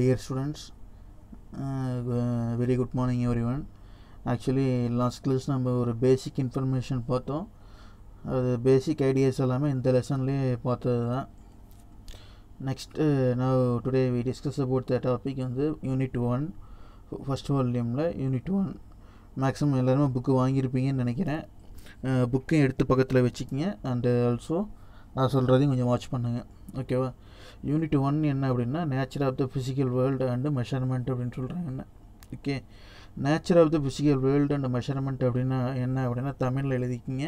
Dear students very good morning every one actually last class நம்ம ஒரு பேசிக் information பார்த்தோம். அது பேசிக் ஐடியாஸ் எல்லாமே இந்த லெசன்லேயே பார்த்தது தான். நெக்ஸ்ட்டு நான் today we discuss about the topic வந்து யூனிட் ஒன் ஃபஸ்ட் வால்யூமில் யூனிட் ஒன் மேக்ஸிமம் எல்லாருமே புக்கு வாங்கியிருப்பீங்கன்னு நினைக்கிறேன். Uh, புக்கையும் எடுத்து பக்கத்தில் வச்சுக்கிங்க. அண்டு ஆல்சோ uh, நான் சொல்கிறதையும் கொஞ்சம் வாட்ச் பண்ணுங்கள் ஓகேவா? யூனிட் ஒன் என்ன அப்படின்னா nature of the physical world and measurement அப்படின்னு சொல்கிறாங்க என்ன? Okay nature of the physical world and measurement அப்படின்னா என்ன அப்படின்னா தமிழில் எழுதிக்கிங்க.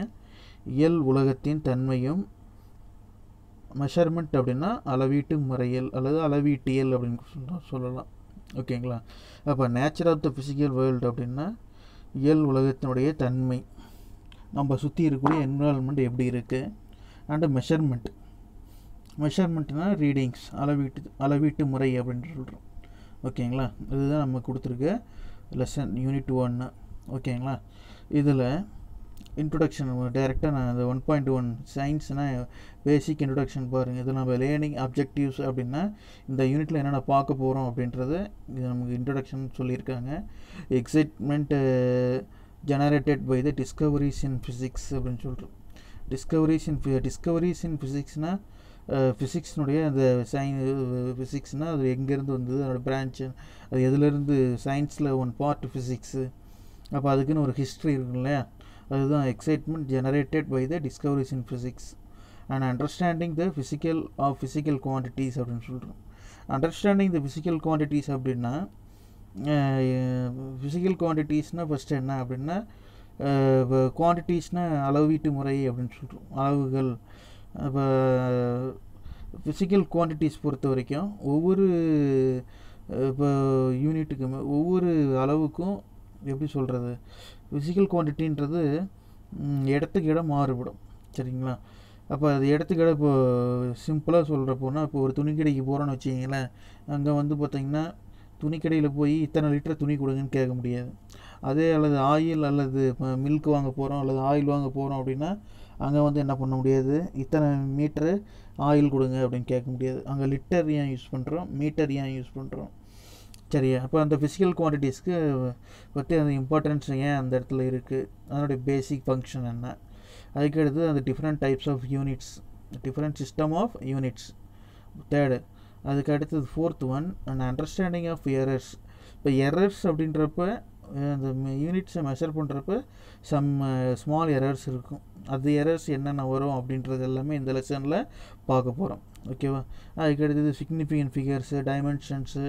இயல் உலகத்தின் தன்மையும் மெஷர்மெண்ட் அப்படின்னா அளவீட்டு முறையல் அல்லது அளவீட்டியல் அப்படின்னு சொல்லலாம். ஓகேங்களா அப்போ nature of the physical world அப்படின்னா இயல் உலகத்தினுடைய தன்மை. நம்ம சுற்றி இருக்கக்கூடிய என்விரான்மெண்ட் எப்படி இருக்குது அண்டு மெஷர்மெண்ட் மெஷர்மெண்ட்னா ரீடிங்ஸ் அளவீட்டு அளவீட்டு முறை அப்படின்னு சொல்கிறோம் ஓகேங்களா? இதுதான் நம்ம கொடுத்துருக்க லெசன் யூனிட் ஒன்று ஓகேங்களா? இதில் இன்ட்ரொடக்ஷன் டேரெக்டாக நான் அந்த ஒன் பாயிண்ட் ஒன் சயின்ஸ்னால் பேசிக் இன்ட்ரொடக்ஷன் பாருங்கள் இது நம்ம லேர்னிங் அப்ஜெக்டிவ்ஸ் அப்படின்னா இந்த யூனிட்டில் என்னென்ன பார்க்க போகிறோம் அப்படின்றது இது நமக்கு இன்ட்ரொடக்ஷன் சொல்லியிருக்காங்க. Excitement generated by the discoveries in physics அப்படின்னு சொல்கிறோம் டிஸ்கவரிஸ் இன் டிஸ்கவரிஸ் இன் ஃபிசிக்ஸ்னால் ஃபிசிக்ஸ்னுடைய அந்த சயின் ஃபிசிக்ஸ்னால் அது எங்கேருந்து வந்தது? அதோட பிரான்ச்சு அது எதுலேருந்து? சயின்ஸில் ஒன் பார்ட் ஃபிசிக்ஸு அப்போ அதுக்குன்னு ஒரு ஹிஸ்ட்ரி இருக்கு இல்லையா? அதுதான் excitement generated by the discoveries in physics and understanding the physical of physical quantities அப்படின்னு சொல்கிறோம் அண்டர்ஸ்டாண்டிங் த ஃபிசிக்கல் குவான்டிட்டிஸ் அப்படின்னா ஃபிசிக்கல் குவான்டிட்டிஸ்னால் ஃபஸ்ட்டு என்ன அப்படின்னா குவான்டிட்டிஸ்னால் அளவீட்டு முறை அப்படின்னு சொல்கிறோம் அளவுகள் இப்போ ஃபிசிக்கல் குவான்டிட்டிஸ் பொறுத்த வரைக்கும் ஒவ்வொரு இப்போ யூனிட்டுக்குமே ஒவ்வொரு அளவுக்கும் எப்படி சொல்கிறது ஃபிசிக்கல் குவான்டிட்டின்றது இடத்துக்கு இடம் மாறுபடும். சரிங்களா? அப்போ அது இடத்துக்கு இடம் இப்போ சிம்பிளாக சொல்கிறப்போனா இப்போ ஒரு துணி கடைக்கு போகிறோன்னு வச்சிங்களேன் அங்கே வந்து பார்த்திங்கன்னா துணிக்கடையில் போய் இத்தனை லிட்டர் துணி கொடுங்கன்னு கேட்க முடியாது. அதே அல்லது ஆயில் அல்லது மில்க் வாங்க போகிறோம் அல்லது ஆயில் வாங்க போகிறோம் அப்படின்னா அங்கே வந்து என்ன பண்ண முடியாது? இத்தனை மீட்டரு ஆயில் கொடுங்க அப்படின்னு கேட்க முடியாது. அங்கே லிட்டர் ஏன் யூஸ் பண்ணுறோம் மீட்டர் ஏன் யூஸ் பண்ணுறோம் சரியா அப்போ அந்த ஃபிசிக்கல் குவான்டிட்டிஸ்க்கு பற்றி அந்த இம்பார்ட்டன்ஸ் ஏன் அந்த இடத்துல இருக்குது அதனுடைய பேசிக் ஃபங்க்ஷன் என்ன? அதுக்கடுத்து அந்த different types of units different system of units third அதுக்கு அடுத்தது fourth one and understanding of errors இப்போ எரர்ஸ் அப்படின்றப்ப அந்த யூனிட்ஸை மெஷர் பண்ணுறப்ப சம் ஸ்மால் எரர்ஸ் இருக்கும். அது எரர்ஸ் என்னென்ன வரும் அப்படின்றது எல்லாமே இந்த லெசனில் பார்க்க போகிறோம் ஓகேவா அதுக்கு அடுத்தது சிக்னிஃபிகன்ட் ஃபிகர்ஸு டைமென்ஷன்ஸு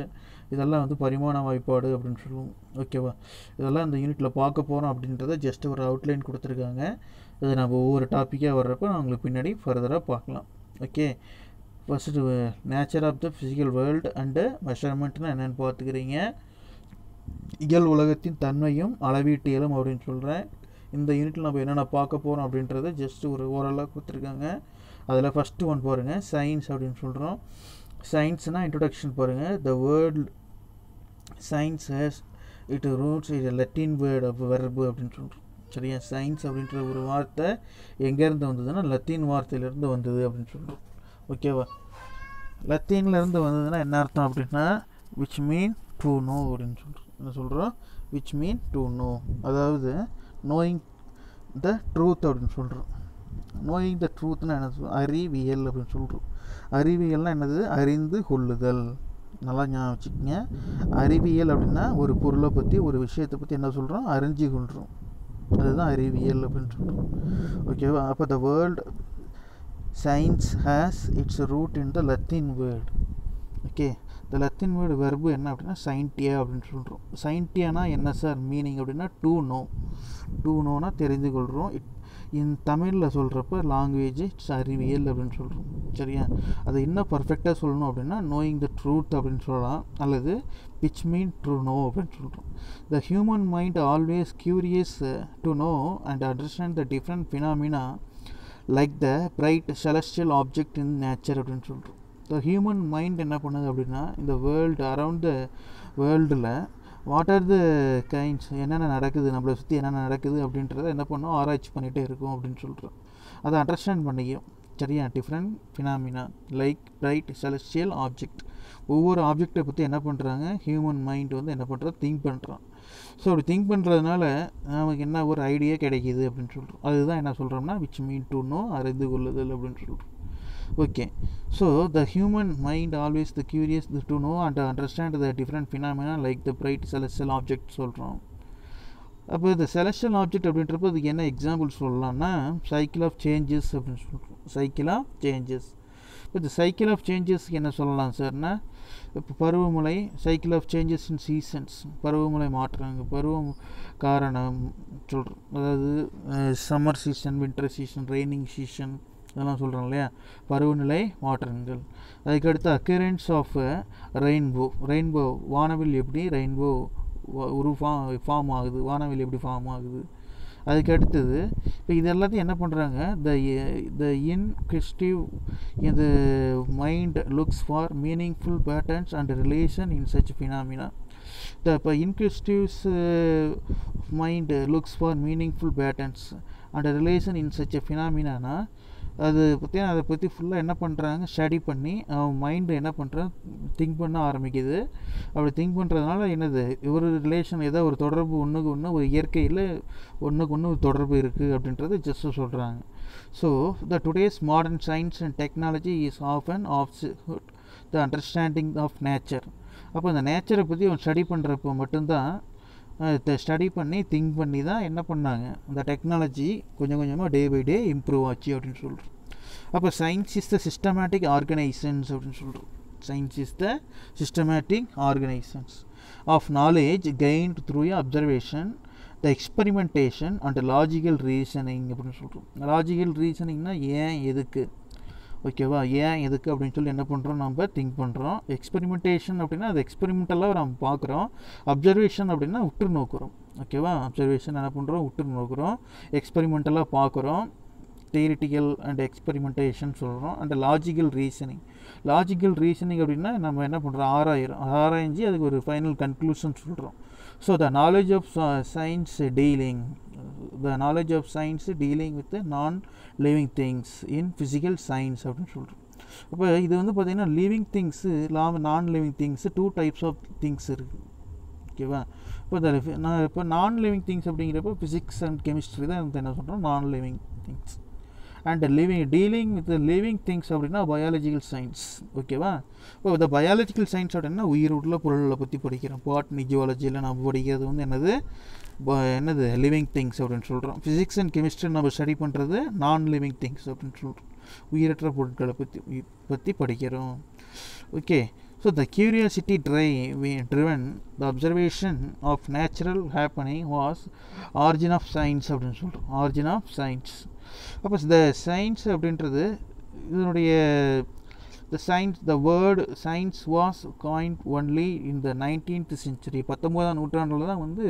இதெல்லாம் வந்து பரிமாண வாய்ப்பாடு அப்படின்னு சொல்லுவோம். ஓகேவா இதெல்லாம் இந்த யூனிட்டில் பார்க்க போகிறோம் அப்படின்றத ஜஸ்ட் ஒரு அவுட்லைன் கொடுத்துருக்காங்க. இது நம்ம ஒவ்வொரு டாப்பிக்காக வர்றப்போ நான் உங்களுக்கு பின்னாடி ஃபர்தராக பார்க்கலாம். Okay first nature of the physical world and மெஷர்மெண்ட்னா என்னென்னு பார்த்துக்கிறீங்க. இயல் உலகத்தின் தன்மையும் அளவீட்டியலும் அப்படின்னு சொல்கிறேன் இந்த யூனிட்டில் நம்ம என்னென்ன பார்க்க போகிறோம் அப்படின்றத ஜஸ்ட் ஒரு ஓரலாக கொடுத்துருக்காங்க. அதில் ஃபஸ்ட்டு ஒன் பாருங்கள் சயின்ஸ் அப்படின்னு சொல்கிறோம் சயின்ஸ்னால் இன்ட்ரொடக்ஷன் பாருங்கள் the world science has it roots it Latin word அப்போ வெர்பு அப்படின்னு சொல்கிறோம் சரியா? சயின்ஸ் அப்படின்ற ஒரு வார்த்தை எங்கேருந்து வந்ததுன்னா லத்தீன் வார்த்தையிலேருந்து வந்தது அப்படின்னு சொல்கிறோம் ஓகேவா லத்தீன்லேருந்து வந்ததுன்னா என்ன அர்த்தம் அப்படின்னா விச் மீன் டூ நோ அப்படின்னு சொல்கிறோம் என்ன சொல்கிறோம் விச் மீன் டூ நோ அதாவது நோயிங் த ட்ரூத் அப்படின்னு சொல்கிறோம் நோயிங் த ட்ரூத்னா என்ன அறிவியல் அப்படின்னு சொல்கிறோம் அறிவியல்னால் என்னது? அறிந்து கொள்ளுதல். நல்லா ஞாபகம் வச்சுக்கோங்க. அறிவியல் அப்படின்னா ஒரு பொருளை பற்றி ஒரு விஷயத்தை பற்றி என்ன சொல்கிறோம் அறிஞ்சு கொள்கிறோம் அதுதான் அறிவியல் அப்படின்னு சொல்கிறோம் ஓகேவா அப்போ the world science has its root in the Latin world okay the Latin word verb என்ன அப்படின்னா சயின்டியா அப்படின்னு சொல்கிறோம் சைன்டியானா என்ன சார் மீனிங் அப்படின்னா டூ நோ டூ நோனா தெரிந்து கொள்கிறோம் இட் இன் தமிழில் சொல்கிறப்ப லாங்குவேஜ் அறிவியல் அப்படின்னு சொல்கிறோம் சரியா? அதை இன்னும் பர்ஃபெக்டாக சொல்லணும் அப்படின்னா நோயிங் த ட்ரூத் அப்படின்னு சொல்லலாம். அல்லது பிச் மீன் ட்ரூ நோ அப்படின்னு சொல்கிறோம் the human mind always curious to know and understand the different phenomena like the bright celestial object in nature அப்படின்னு சொல்கிறோம் த ஹியூமன் மைண்ட் என்ன பண்ணுது அப்படின்னா இந்த வேர்ல்டு அரவுண்ட் த வேர்ல்டில் வாட் ஆர் த கைண்ட்ஸ் என்னென்ன நடக்குது நம்மளை சுற்றி என்னென்ன நடக்குது அப்படின்றத என்ன பண்ணோம்? ஆராய்ச்சி பண்ணிகிட்டே இருக்கும் அப்படின்னு சொல்கிறோம் அதை அண்டர்ஸ்டாண்ட் பண்ணிக்கும் சரியா? Different phenomena like bright celestial object ஒவ்வொரு ஆப்ஜெக்டை பற்றி என்ன பண்ணுறாங்க ஹியூமன் மைண்ட் வந்து என்ன பண்ணுறது திங்க் பண்ணுறான் ஸோ அப்படி திங்க் பண்ணுறதுனால நமக்கு என்ன ஒரு ஐடியா கிடைக்கிது அப்படின்னு சொல்கிறோம் அதுதான் என்ன சொல்கிறோம்னா விச் மீன் டு நோ அறிந்து கொள்ளுதல் அப்படின்னு சொல்கிறோம் okay so the human mind always the curious to know and understand the different phenomena like the bright celestial object சொல்கிறோம் அப்போ இந்த செலஸ்டல் ஆப்ஜெக்ட் அப்படின்றப்ப அதுக்கு என்ன எக்ஸாம்பிள் சொல்லலாம்னா சைக்கிள் ஆஃப் சேஞ்சஸ் அப்படின்னு சொல்கிறோம் சைக்கிள் ஆஃப் சேஞ்சஸ் இப்போ இந்த சைக்கிள் ஆஃப் சேஞ்சஸ்க்கு என்ன சொல்லலாம் சார்னா இப்போ பருவமழை cycle of changes in seasons பருவமழை மாற்றங்க பருவம் காரணம் சொல்கிறோம் அதாவது summer season winter season raining season இதெல்லாம் சொல்கிறோம் இல்லையா? பருவநிலை மாற்றங்கள். அதுக்கடுத்து அக்கரன்ஸ் ஆஃப் ரெயின்போ ரெயின்போ வானவில் எப்படி ரெயின்போ ஒரு ஃபார்ம் ஃபார்ம் ஆகுது? வானவில் எப்படி ஃபார்ம் ஆகுது? அதுக்கு அடுத்தது இப்போ இது எல்லாத்தையும் என்ன பண்ணுறாங்க த த இன்கிறிஸ்டிவ் இந்த mind looks for meaningful patterns and relation in such phenomena the இப்போ inquisitives mind looks for meaningful patterns and relation in such ஃபினாமினானா அது பற்றி அதை பற்றி ஃபுல்லாக என்ன பண்ணுறாங்க ஸ்டடி பண்ணி அவன் மைண்டு என்ன பண்ணுறான் திங்க் பண்ண ஆரம்பிக்குது. அப்படி திங்க் பண்ணுறதுனால என்னது ஒரு ரிலேஷன் ஏதோ ஒரு தொடர்பு ஒன்றுக்கு ஒன்று ஒரு இயற்கையில் ஒன்றுக்கு ஒன்று ஒரு தொடர்பு இருக்குது அப்படின்றது ஜஸ்ட்டு சொல்கிறாங்க so the today's modern science and technology is of and of the understanding of nature அப்போ அந்த நேச்சரை பற்றி அவன் ஸ்டடி பண்ணுறப்போ மட்டும்தான் ஸ்டடி பண்ணி திங்க் பண்ணி தான் என்ன பண்ணாங்க? அந்த டெக்னாலஜி கொஞ்சம் கொஞ்சமாக டே பை டே இம்ப்ரூவ் ஆச்சு அப்படின்னு சொல்கிறோம் அப்போ science is the systematic organisations அப்படின்னு சொல்கிறோம் science is the systematic organisations of knowledge gained through observation the experimentation and logical reasoning அப்படின்னு சொல்கிறோம் லாஜிக்கல் ரீசனிங்னா ஏன் எதுக்கு? ஓகேவா ஏன் எதுக்கு அப்படின்னு சொல்லி என்ன பண்ணுறோம் நம்ம திங்க் பண்ணுறோம் எக்ஸ்பெரிமெண்டேஷன் அப்படின்னா அது எக்ஸ்பெரிமெண்டலாக நம்ம பார்க்குறோம். அப்சர்வேஷன் அப்படின்னா உற்று நோக்குறோம். ஓகேவா அப்சர்வேஷன் என்ன பண்ணுறோம் உற்று நோக்குறோம். எக்ஸ்பெரிமெண்டலாக பார்க்குறோம். தியரிட்டிக்கல் அண்ட் எக்ஸ்பெரிமெண்டேஷன் சொல்கிறோம் and logical reasoning logical reasoning அப்படின்னா நம்ம என்ன பண்ணுறோம் ஆராயிரம் ஆராய்ஞ்சு அதுக்கு ஒரு ஃபைனல் கன்க்ளூஷன் சொல்கிறோம் so the knowledge of science dealing the knowledge of science dealing with non living things in physical science அப்படின்னு சொல்கிறோம் அப்போ இது வந்து பார்த்திங்கன்னா living things law non living things two types of things இருக்குது ஓகேவா இப்போ இந்த நான் இப்போ நான் லிவிங் திங்ஸ் அப்படிங்கிறப்ப ஃபிசிக்ஸ் அண்ட் கெமிஸ்ட்ரி தான் என்ன சொல்கிறோம் non living things and living dealing with living things அப்படின்னா பயாலஜிக்கல் சயின்ஸ் ஓகேவா இப்போ இந்த பயாலஜிக்கல் சயின்ஸ் அப்படின்னா உயிர் உள்ள பொருள்களை பற்றி படிக்கிறோம். பாட்னி ஜுவாலஜியில் நம்ம படிக்கிறது வந்து என்னது? என்னது? லிவிங் திங்ஸ் அப்படின்னு சொல்கிறோம் ஃபிசிக்ஸ் அண்ட் கெமிஸ்ட்ரி நம்ம ஸ்டடி பண்ணுறது நான் லிவிங் திங்ஸ் அப்படின்னு சொல்கிறோம் உயிரற்ற பொருட்களை பற்றி பற்றி படிக்கிறோம். Okay so the curiosity try driven the observation of natural happening was origin of science அப்படின்னு சொல்கிறோம் ஆரிஜின் ஆஃப் சயின்ஸ் அப்போ இந்த சயின்ஸ் அப்படின்றது இதனுடைய the science the word science was coined only in the nineteenth century பத்தொம்போதாம் நூற்றாண்டில் தான் வந்து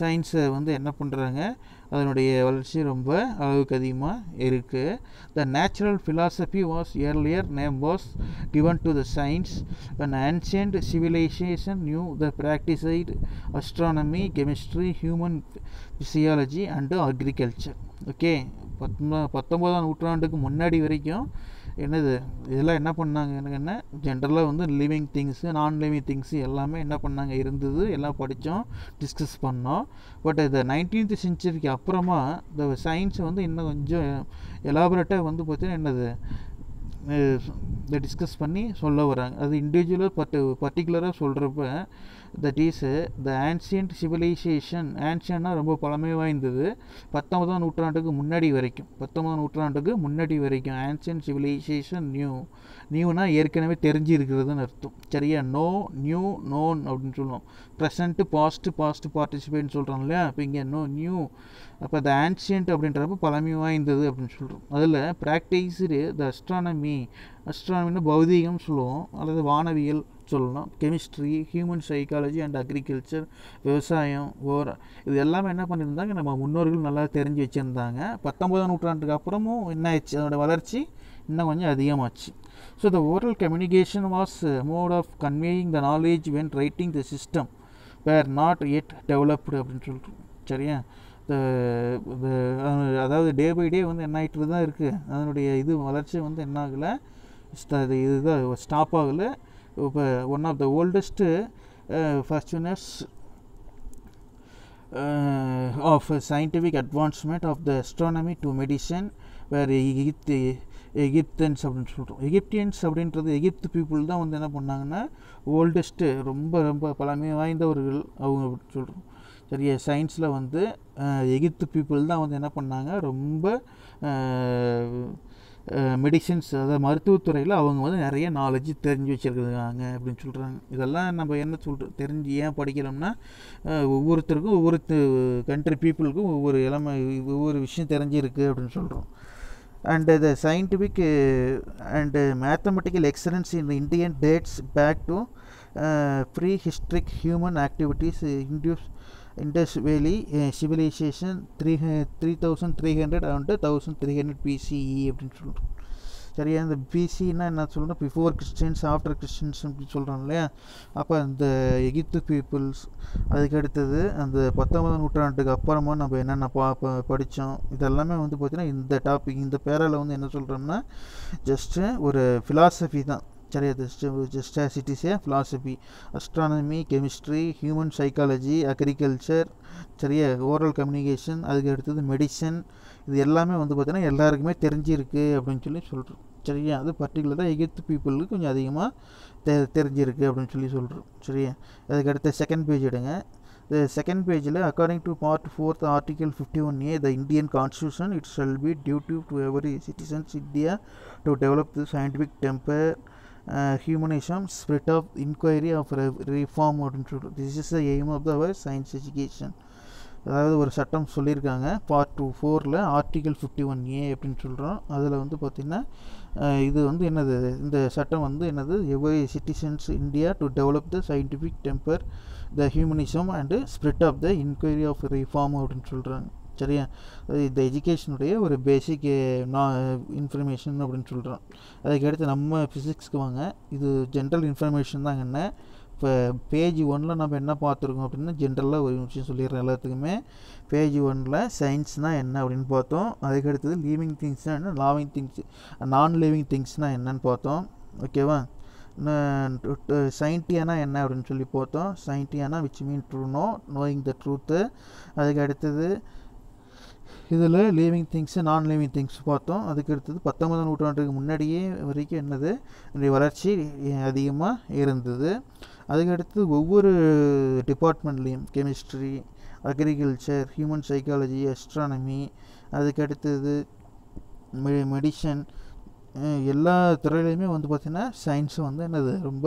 சயின்ஸை வந்து என்ன பண்ணுறாங்க அதனுடைய வளர்ச்சி ரொம்ப அளவுக்கு அதிகமாக இருக்குது the natural philosophy was earlier name was given to the science and ancient civilisation knew the practised astronomy chemistry human physiology and agriculture okay பத்தொன்பா பத்தொம்போதாம் நூற்றாண்டுக்கு முன்னாடி வரைக்கும் என்னது இதெல்லாம் என்ன பண்ணாங்க எனக்கு என்ன ஜென்ரலாக வந்து living things non living things எல்லாமே என்ன பண்ணாங்க இருந்தது எல்லாம் படித்தோம் டிஸ்கஸ் பண்ணோம். பட் இந்த நைன்டீன்த் செஞ்சுரிக்கு அப்புறமா இந்த சயின்ஸை வந்து இன்னும் கொஞ்சம் எலாபரேட்டாக வந்து பார்த்தீங்கன்னா என்னது இதை டிஸ்கஸ் பண்ணி சொல்ல வராங்க. அது இண்டிவிஜுவலாக பர்டி பர்டிகுலராக சொல்கிறப்ப that is the ancient civilisation ஆன்சியன்னா ரொம்ப பழமை வாய்ந்தது. பத்தொன்பதாம் நூற்றாண்டுக்கு முன்னாடி வரைக்கும் பத்தொன்பதாம் நூற்றாண்டுக்கு முன்னாடி வரைக்கும் ஆன்சியன்ட் சிவிலைசேஷன் நியூ நியூனா ஏற்கனவே தெரிஞ்சிருக்கிறதுன்னு அர்த்தம். சரியா? நோ நியூ நோன் அப்படின்னு சொல்லுவோம். ப்ரெசண்ட்டு பாஸ்ட்டு பாஸ்ட் பார்ட்டிசிபேட்னு சொல்கிறோம் இல்லையா? அப்போ இங்கே நோ நியூ அப்போ த ஆன்சியன்ட் அப்படின்றப்ப பழமை வாய்ந்தது அப்படின்னு சொல்கிறோம் அதில் ப்ராக்டிஸ்டு த அஸ்ட்ரானமி அஸ்ட்ரானமின்னு பௌதிகம் சொல்லுவோம். அல்லது வானவியல் சொல்லலாம். Chemistry human psychology and agriculture விவசாயம் ஓர இது எல்லாமே என்ன பண்ணியிருந்தாங்க? நம்ம முன்னோர்கள் நல்லா தெரிஞ்சு வச்சுருந்தாங்க. பத்தொம்போதாம் நூற்றாண்டுக்கு அப்புறமும் என்ன ஆயிடுச்சு? அதோட வளர்ச்சி இன்னும் கொஞ்சம் அதிகமாச்சு. So the oral communication was mode of conveying the knowledge when writing the system were not yet developed அப்படின்னு சொல்லிட்டு. சரியா? அதாவது டே பை டே வந்து என்ன ஆகிட்டு தான் இருக்குது அதனுடைய இது வளர்ச்சி வந்து என்ன ஆகலை இது இதுதான் ஸ்டாப் ஆகலை. இப்போ one of the oldest firstness of scientific advancement of the astronomy to medicine வேறு எகிப்து எகிப்தியன்ஸ் அப்படின்னு சொல்கிறோம் எகிப்தியன்ஸ் அப்படின்றது எகிப்து பீப்புள் தான் வந்து என்ன பண்ணாங்கன்னா ஓல்டஸ்ட்டு ரொம்ப ரொம்ப பழமை வாய்ந்தவர்கள் அவங்க அப்படின்னு சொல்கிறோம் சரியா சயின்ஸில் வந்து எகிப்து பீப்புள் தான் வந்து என்ன பண்ணாங்க? ரொம்ப மெடிசின்ஸ் அதாவது மருத்துவத்துறையில் அவங்க வந்து நிறைய நாலேஜ் தெரிஞ்சு வச்சுருக்காங்க அப்படின்னு சொல்கிறாங்க இதெல்லாம் நம்ம என்ன சொல்கிறோம் தெரிஞ்சு ஏன் படிக்கிறோம்னா ஒவ்வொருத்தருக்கும் ஒவ்வொரு கண்ட்ரி பீப்புளுக்கும் ஒவ்வொரு இளமை ஒவ்வொரு விஷயம் தெரிஞ்சிருக்கு அப்படின்னு சொல்கிறோம் அண்டு இது scientific and mathematical excellence in Indian dates back to prehistoric human activities Indus Indus valley civilisation Indus Valley three three thousand three hundred and thousand three hundred BCE அப்படின்னு சொல்கிறோம் சரியா? இந்த பிசின்னா என்ன சொல்லணும் பிஃபோர் கிறிஸ்டின்ஸ் ஆஃப்டர் கிறிஸ்டின்ஸ் அப்படின்னு சொல்கிறோம் இல்லையா? அப்போ இந்த எகிப்து பீப்புள்ஸ் அதுக்கு அடுத்தது அந்த பத்தொன்பதாம் நூற்றாண்டுக்கு அப்புறமா நம்ம என்னென்ன பா படித்தோம் இதெல்லாமே வந்து பார்த்திங்கன்னா இந்த டாபிக் இந்த பேராவில் வந்து என்ன சொல்கிறோம்னா ஜஸ்ட்டு ஒரு ஃபிலாசபி தான். சரியா just just as it is a philosophy astronomy chemistry human psychology agriculture சரியா ஓரல் கம்யூனிகேஷன் அதுக்கு அடுத்தது மெடிசன் இது எல்லாமே வந்து பார்த்திங்கன்னா எல்லாருக்குமே தெரிஞ்சிருக்கு அப்படின்னு சொல்லி சொல்கிறோம் சரியா அது பர்டிகுலராக எகிப்து பீப்புளுக்கு கொஞ்சம் அதிகமாக தெ தெரிஞ்சிருக்கு அப்படின்னு சொல்லி சொல்கிறோம் சரியா அதுக்கு அடுத்த செகண்ட் பேஜ் எடுங்க. The செகண்ட் பேஜில் according to part fourth article 51A the Indian constitution Indian shall it's duty be every to every citizens India to develop the scientific temper humanism spirit of inquiry of reform அப்படின்னு சொல்கிறோம் this is the aim of the our science education அதாவது ஒரு சட்டம் சொல்லியிருக்காங்க. Part two ஃபோரில் article fifty one A அப்படின்னு சொல்கிறோம் அதில் வந்து பார்த்திங்கன்னா இது வந்து என்னது? இந்த சட்டம் வந்து என்னது? Every citizens India to develop the scientific temper the humanism and spirit of the inquiry of reform அப்படின்னு சொல்கிறாங்க சரியா? இந்த எஜுகேஷனுடைய ஒரு பேசிக் இன்ஃபர்மேஷன் அப்படின்னு சொல்கிறோம் அதுக்கடுத்து நம்ம ஃபிசிக்ஸ்க்கு வாங்க. இது ஜென்ரல் இன்ஃபர்மேஷன் தாங்க என்ன? இப்போ பேஜ் ஒனில் நம்ம என்ன பார்த்துருக்கோம் அப்படின்னா ஜென்ரலாக ஒரு விஷயம் சொல்லிடுறேன் எல்லாத்துக்குமே. பேஜ் ஒனில் சயின்ஸ்னால் என்ன அப்படின்னு பார்த்தோம். அதுக்கடுத்தது லீவிங் திங்ஸ்னால் என்ன? லாவிங் திங்ஸ் நான் லிவிங் திங்ஸ்னால் என்னன்னு பார்த்தோம். ஓகேவா சயின்டியானா என்ன அப்படின்னு சொல்லி பார்த்தோம். சயின்டியானா which mean to know knowing the truth அதுக்கு அடுத்தது இதில் living things non living things பார்த்தோம். அதுக்கு அடுத்தது பத்தொன்பதாம் நூற்றாண்டுக்கு முன்னாடியே வரைக்கும் என்னது? என்னுடைய வளர்ச்சி அதிகமாக இருந்தது. அதுக்கடுத்து ஒவ்வொரு டிபார்ட்மெண்ட்லேயும் chemistry agriculture human psychology astronomy அதுக்கு அடுத்தது மெ மெடிசன் எல்லா துறையிலையுமே வந்து பார்த்திங்கன்னா சயின்ஸு வந்து என்னது? ரொம்ப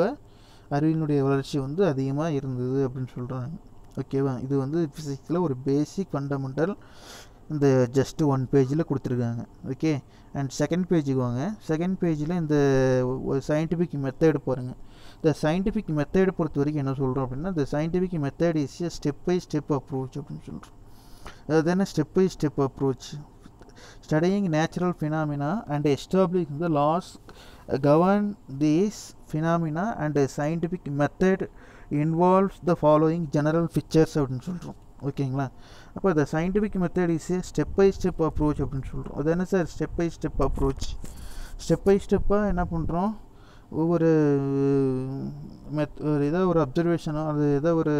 அறிவியலுடைய வளர்ச்சி வந்து அதிகமாக இருந்தது அப்படின்னு சொல்கிறாங்க ஓகேவா இது வந்து ஃபிசிக்ஸில் ஒரு பேசிக் ஃபண்டமெண்டல் இந்த ஜஸ்ட்டு ஒன் பேஜில் கொடுத்துருக்காங்க. ஓகே அண்ட் செகண்ட் பேஜுக்கு வாங்க. செகண்ட் பேஜில் இந்த ஒரு சயின்டிஃபிக் மெத்தேடு பாருங்கள் இந்த சயின்டிஃபிக் மெத்தேடு பொறுத்த வரைக்கும் என்ன சொல்கிறோம் அப்படின்னா இந்த scientific method is a step by step approach அப்படின்னு சொல்கிறோம் அது என்ன? Step by step approach studying natural phenomena and establish the laws govern these phenomena and scientific method involves the following general features அப்படின்னு சொல்கிறோம் ஓகேங்களா அப்போ இந்த scientific method is a step by step approach அப்படின்னு சொல்கிறோம் அது என்ன sir step by step approach step by ஸ்டெப்பாக என்ன பண்ணுறோம் ஒவ்வொரு மெத் ஒரு ஏதோ ஒரு அப்சர்வேஷனோ அது ஏதோ ஒரு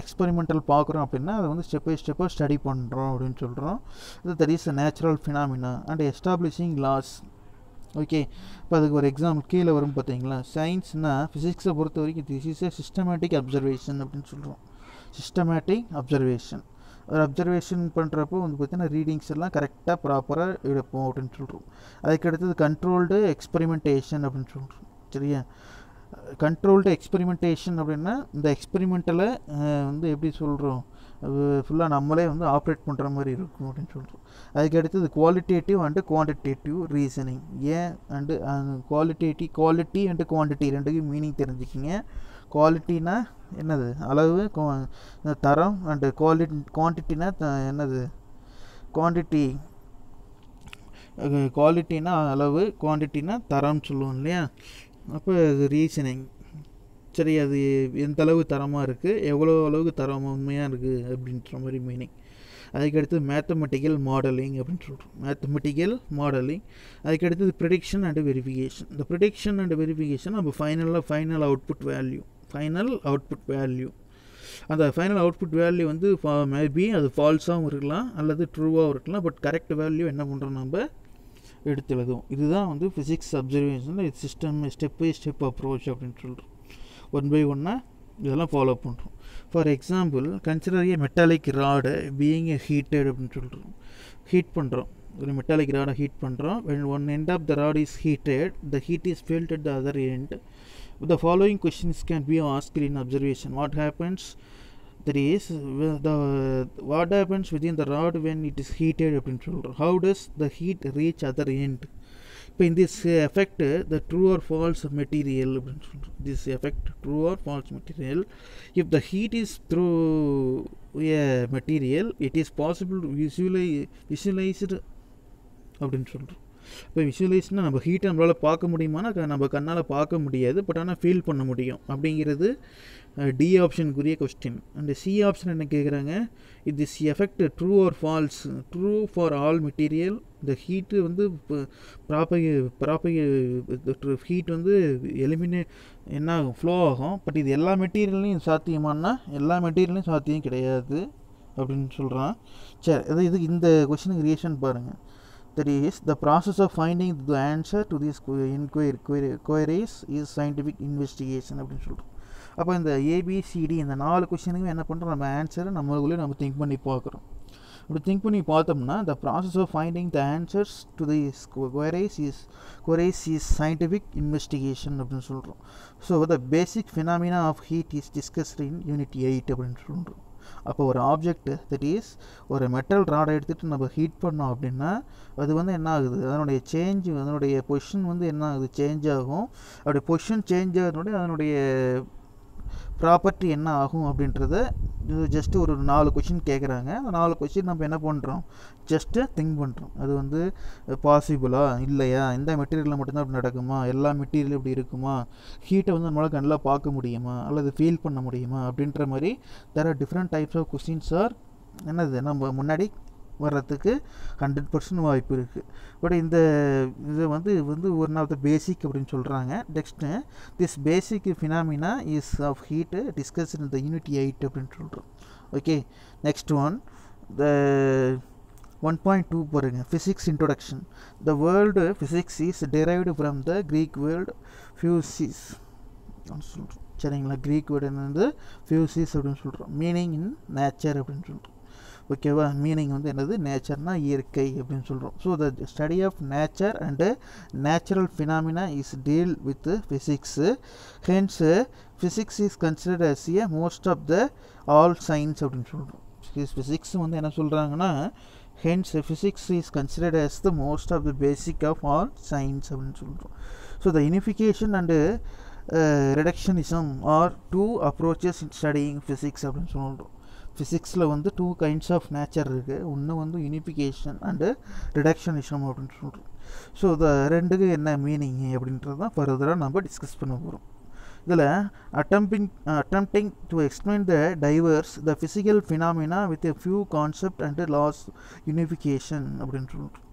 எக்ஸ்பெரிமெண்டல் பார்க்குறோம் அப்படின்னா அதை வந்து ஸ்டெப் பை ஸ்டெப்பாக ஸ்டடி பண்ணுறோம் அப்படின்னு சொல்கிறோம் இது that is a natural phenomena and establishing laws okay இப்போ அதுக்கு ஒரு எக்ஸாம்பிள் கீழே வரும் பார்த்தீங்களா? சயின்ஸ்னால் ஃபிசிக்ஸை பொறுத்த வரைக்கும் this is a systematic observation அப்படின்னு சொல்கிறோம் சிஸ்டமேட்டிக் அப்சர்வேஷன் ஒரு அப்சர்வேஷன் பண்ணுறப்போ வந்து பார்த்திங்கன்னா ரீடிங்ஸ் எல்லாம் கரெக்டாக ப்ராப்பராக எடுப்போம் அப்படின்னு சொல்கிறோம் அதுக்கு அடுத்தது கண்ட்ரோல்டு எக்ஸ்பெரிமெண்டேஷன் அப்படின்னு சொல்கிறோம் சரியா? கண்ட்ரோல்டு எக்ஸ்பெரிமெண்டேஷன் அப்படின்னா இந்த எக்ஸ்பெரிமெண்ட்டில் வந்து எப்படி சொல்கிறோம் ஃபுல்லாக நம்மளே வந்து ஆப்ரேட் பண்ணுற மாதிரி இருக்கும் அப்படின்னு சொல்கிறோம் அதுக்கு அடுத்தது குவாலிட்டேட்டிவ் அண்டு குவான்டிடேட்டிவ் ரீசனிங் ஏன் and qualitative quality and quantity ரெண்டுக்கும் மீனிங் தெரிஞ்சுக்கிங்க. குவாலிட்டினா என்னது? அளவு தரம் அண்டு குவாலிட்டி குவான்டிட்டினா என்னது? குவான்டிட்டி குவாலிட்டினா அளவு குவான்டிட்டினா தரம்னு சொல்லுவோம் இல்லையா? அப்போ அது ரீசனிங் சரி அது எந்த அளவு தரமாக இருக்குது எவ்வளோ அளவுக்கு தரம் உண்மையாக இருக்குது அப்படின்ற மாதிரி மீனிங் அதுக்கடுத்து மேத்தமெட்டிக்கல் மாடலிங் அப்படின்னு சொல்கிறோம் மேத்தமெட்டிக்கல் மாடலிங் அதுக்கடுத்தது ப்ரிடிக்ஷன் அண்ட் வெரிஃபிகேஷன் இந்த ப்ரிடிக்ஷன் அண்ட் வெரிஃபிகேஷன் நம்ம ஃபைனலாக final output value final output value அந்த ஃபைனல் அவுட்புட் வேல்யூ வந்து மேபி அது ஃபால்ஸாகவும் இருக்கலாம் அல்லது ட்ரூவாகவும் இருக்கலாம் பட் கரெக்ட் வேல்யூ என்ன பண்ணுறோம் நம்ம? எடுத்து எழுதுவோம் இதுதான் வந்து ஃபிசிக்ஸ் அப்சர்வேஷனில் இது system step by step approach அப்படின்னு சொல்கிறோம் ஒன் பை ஒன்னாக இதெல்லாம் ஃபாலோ பண்ணுறோம் for example consider a metallic rod being a heated அப்படின்னு சொல்கிறோம் ஹீட் பண்ணுறோம் ஒரு மெட்டாலிக் ராடை ஹீட் பண்ணுறோம் when one end of the rod is heated the heat is felt at the other end the following questions can be asked in observation what happens that is wh- the what happens within the rod when it is heated அப்படின்னு சொல்கிறோம் how does the heat reach other end இப்போ in this effect the true or false material அப்படின்னு சொல்கிறோம் this effect true or false material if the heat is through a material it is possible to visualize visualized அப்படின்னு சொல்கிறோம் இப்போ விஷுவலைஸ்னால் நம்ம ஹீட்டை நம்மளால் பார்க்க முடியுமானா நம்ம கண்ணால் பார்க்க முடியாது. பட் ஆனால் ஃபீல் பண்ண முடியும். அப்படிங்கிறது டி ஆப்ஷனுக்குரிய கொஸ்டின் அண்ட் சி ஆப்ஷன் என்ன கேட்குறாங்க இது is effect true or false true for all material இந்த ஹீட்டு வந்து ப்ராப்பர் ப்ராப்பர் ஹீட் வந்து எலிமினே என்ன ஆகும் ஃப்ளோ ஆகும். பட் இது எல்லா மெட்டீரியல்லையும் சாத்தியமானா எல்லா மெட்டீரியல்லையும் சாத்தியம் கிடையாது. அப்படின்னு சொல்கிறான் சரி இது இது இந்த கொஷினுக்கு ரியேஷன் பாருங்கள் is the process of finding the answer answer to these inquiry, queries is scientific investigation அப்படின்னு சொல்கிறோம் அப்போ இந்த ஏபிசிடி இந்த நாலு கொஷினுக்கும் என்ன பண்ணுறோம் நம்ம ஆன்சரை நம்மளுக்குள்ளே நம்ம திங்க் பண்ணி பார்க்குறோம் அப்படி திங்க் பண்ணி பார்த்தோம்னா the process of finding the answers to the queries is queries is scientific investigation அப்படின்னு சொல்கிறோம் so the basic phenomena of heat is discussed in unit eight அப்படின்னு சொல்கிறோம் அப்போ ஒரு ஆப்ஜெக்ட் தட் இஸ் ஒரு மெட்டல் ராடை எடுத்துகிட்டு நம்ம ஹீட் பண்ணோம் அப்படின்னா அது வந்து என்ன ஆகுது? அதனுடைய சேஞ்ச் அதனுடைய பொசிஷன் வந்து என்ன ஆகுது? சேஞ்ச் ஆகும். அப்படி பொசிஷன் சேஞ்ச் ஆகிறதுனுடைய அதனுடைய ப்ராப்பர்ட்டி என்ன ஆகும் அப்படின்றத ஜஸ்ட்டு ஜஸ்ட் ஒரு நாலு கொஷின் கேட்குறாங்க அந்த நாலு கொஷின் நம்ம என்ன பண்ணுறோம் ஜஸ்ட்டு திங்க் பண்ணுறோம் அது வந்து பாசிபிளா இல்லையா? இந்த மெட்டீரியலில் மட்டும்தான் அப்படி நடக்குமா? எல்லா மெட்டீரியலும் இப்படி இருக்குமா? ஹீட்டை வந்து நம்மளால் கண்ணில் பார்க்க முடியுமா? அல்லது ஃபீல் பண்ண முடியுமா? அப்படின்ற மாதிரி there are different types of questions are என்னது? நம்ம முன்னாடி வர்றதுக்கு ஹண்ட்ரட் பர்சன்ட் வாய்ப்பு இருக்குது பட் இந்த இது வந்து வந்து ஒன் ஆஃப் த பேசிக் அப்படின்னு சொல்கிறாங்க next this basic phenomena is of heat discuss in the unit eight அப்படின்னு சொல்கிறோம் okay next one the one point two பாருங்க. Physics introduction the world physics is derived from the Greek world ஃபியூசிஸ் சொல்கிறோம் சரிங்களா? Creek word என்னது? ஃபியூசிஸ் அப்படின்னு சொல்கிறோம் meaning in nature அப்படின்னு சொல்கிறோம் ஓகேவா மீனிங் வந்து என்னது? நேச்சர்னா இயற்கை அப்படின்னு சொல்கிறோம் so the study of nature and natural phenomena is deal with physics hence physics is considered as a most of the all science அப்படின்னு சொல்கிறோம் ஃபிசிக்ஸ் வந்து என்ன சொல்கிறாங்கன்னா hence physics is considered as the most of the basic of all science அப்படின்னு சொல்கிறோம் so the unification and reductionism are two approaches in studying physics அப்படின்னு சொல்கிறோம் ஃபிசிக்ஸில் வந்து டூ கைண்ட்ஸ் ஆஃப் நேச்சர் இருக்குது ஒன்று வந்து யூனிஃபிகேஷன் அண்டு ரிடக்ஷனிசம் அப்படின்னு சொல்கிறோம் ஸோ இந்த ரெண்டுக்கு என்ன மீனிங் அப்படின்றது தான் ஃபர்தராக நம்ம டிஸ்கஸ் பண்ண போகிறோம் இதில் attempting attempting to explain the diverse the physical phenomena with a few concept and laws unification அப்படின்னு சொல்கிறோம்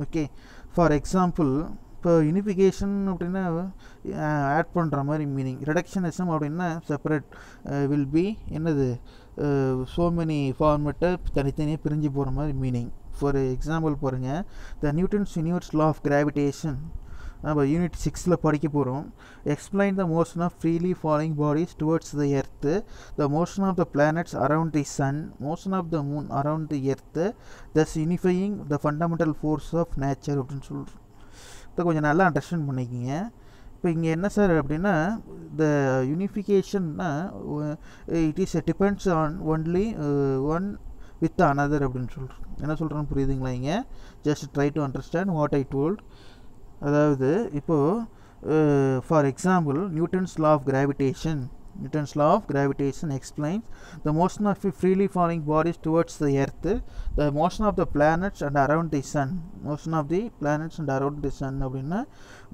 ஓகே ஃபார் எக்ஸாம்பிள் இப்போ யூனிஃபிகேஷன் அப்படின்னா ஆட் பண்ணுற மாதிரி மீனிங் ரிடக்ஷனிசம் அப்படின்னா செப்பரேட் வில் பி என்னது? ஸோ மெனி ஃபார்மெட்டை தனித்தனியாக பிரிஞ்சு போகிற மாதிரி மீனிங் ஃபார் எக்ஸாம்பிள் பாருங்கள் the Newton's universe law of gravitation நம்ம யூனிட் சிக்ஸில் படிக்க போகிறோம் explain the motion of freely following bodies towards the earth the motion of the planets around the sun motion of the moon around the earth thus unifying the fundamental force of nature அப்படின்னு சொல்கிறோம் இதை கொஞ்சம் நல்லா understand பண்ணிக்கிங்க. இப்போ இங்கே என்ன sir அப்படின்னா த யூனிஃபிகேஷன்னா it is depends on only one with another அப்படின்னு சொல்கிறோம் என்ன சொல்கிறோன்னு புரியுதுங்களா இங்கே just try to understand what I told அதாவது இப்போது for example Newton's law of gravitation Newton's law of gravitation explains the motion of freely falling bodies towards the earth, the motion of the planets and around the sun, motion of the planets and around the sun அப்படின்னா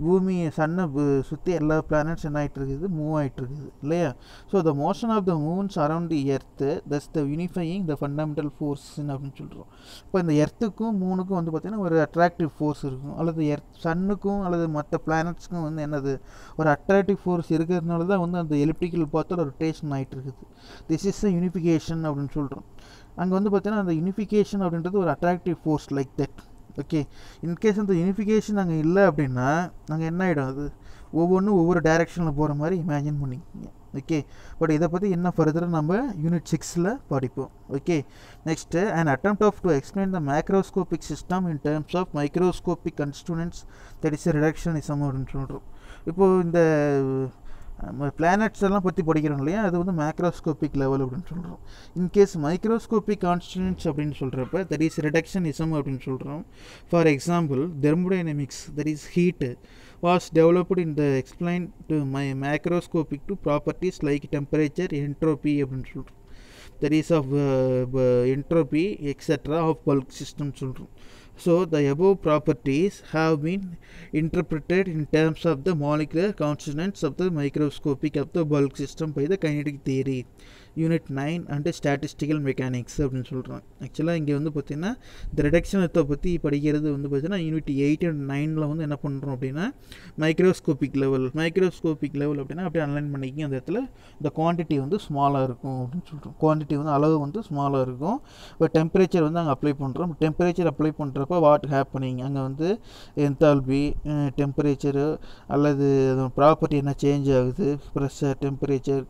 பூமி சன்னை சுற்றி எல்லா planets என்ன ஆகிட்டு இருக்குது move ஆகிட்டு இருக்குது இல்லையா so the motion of the moons around the earth thus the unifying the fundamental ஃபோர்ஸ்ன்னு அப்படின்னு சொல்கிறோம் இப்போ இந்த எர்த்துக்கும் மூணுக்கும் வந்து பார்த்திங்கன்னா ஒரு அட்ராக்டிவ் ஃபோர்ஸ் இருக்கும். அல்லது எர்த் சன்னுக்கும் அல்லது மற்ற பிளானட்ஸ்க்கும் வந்து என்னது? ஒரு அட்ராக்டிவ் ஃபோர்ஸ் இருக்கிறதுனால தான் வந்து அந்த எலிப்டிக்கல் பார்த்தோட ரொட்டேஷன் ஆகிட்டு இருக்குது திஸ் இஸ் அ யூனிஃபிகேஷன் அப்படின்னு சொல்கிறோம் அங்கே வந்து பார்த்தீங்கன்னா அந்த யூனிஃபிகேஷன் அப்படின்றது ஒரு attractive force like that okay in case அந்த யூனிஃபிகேஷன் அங்கே இல்லை அப்படின்னா நாங்கள் என்ன ஆகிடும் அது ஒவ்வொன்றும் ஒவ்வொரு டைரெக்ஷனில் போகிற மாதிரி இமேஜின் பண்ணிக்கோங்க. ஓகே பட் இதை பற்றி என்ன ஃபர்தராக நம்ம யூனிட் சிக்ஸில் படிப்போம். Okay next and attempt of to explain the macroscopic system in terms of microscopic constituents that is reductionism அப்படின்னு சொல்கிறோம் இப்போது இந்த பிளானட்ஸ் எல்லாம் பற்றி படிக்கிறோம் இல்லையா? அது வந்து மேக்ரோஸ்கோபிக் லெவல் அப்படின்னு சொல்கிறோம் இன்கேஸ் மைக்ரோஸ்கோபிக் கான்ஸ்டன்ட்ஸ் அப்படின்னு சொல்கிறப்ப தட் இஸ் ரிடக்ஷனிசம் அப்படின்னு சொல்கிறோம் for example thermodynamics that is heat was developed in the explain to my macroscopic to properties like temperature entropy அப்படின்னு சொல்கிறோம் that is of entropy extra of bulk சிஸ்டம்னு சொல்கிறோம் so the above properties have been interpreted in terms of the molecular constants of the microscopic of the bulk system by the kinetic theory unit nine and statistical mechanics அப்படின்னு சொல்கிறோம் ஆக்சுவலாக இங்கே வந்து பார்த்திங்கன்னா இந்த ரிடக்ஷனத்தை பற்றி படிக்கிறது வந்து பார்த்திங்கன்னா யூனிட் எயிட் அண்ட் நைனில் வந்து என்ன பண்ணுறோம் அப்படின்னா மைக்ரோஸ்கோபிக் லெவல் மைக்ரோஸ்கோபிக் லெவல் அப்படின்னா அப்படியே அன்லைன் பண்ணிக்கிங்க. அந்த இடத்துல இந்த குவான்டிட்டி வந்து ஸ்மாலாக இருக்கும் அப்படின்னு சொல்கிறோம் குவான்டிட்டி வந்து அளவு வந்து ஸ்மாலாக இருக்கும். இப்போ டெம்பரேச்சர் வந்து அங்கே அப்ளை பண்ணுறோம் டெம்பரேச்சர் அப்ளை பண்ணுறப்ப வாட் ஹேப்பனிங் அங்கே வந்து என்தால்பி டெம்பரேச்சரு அல்லது ப்ராப்பர்ட்டி என்ன சேஞ்ச் ஆகுது? ப்ரெஷர் டெம்பரேச்சர்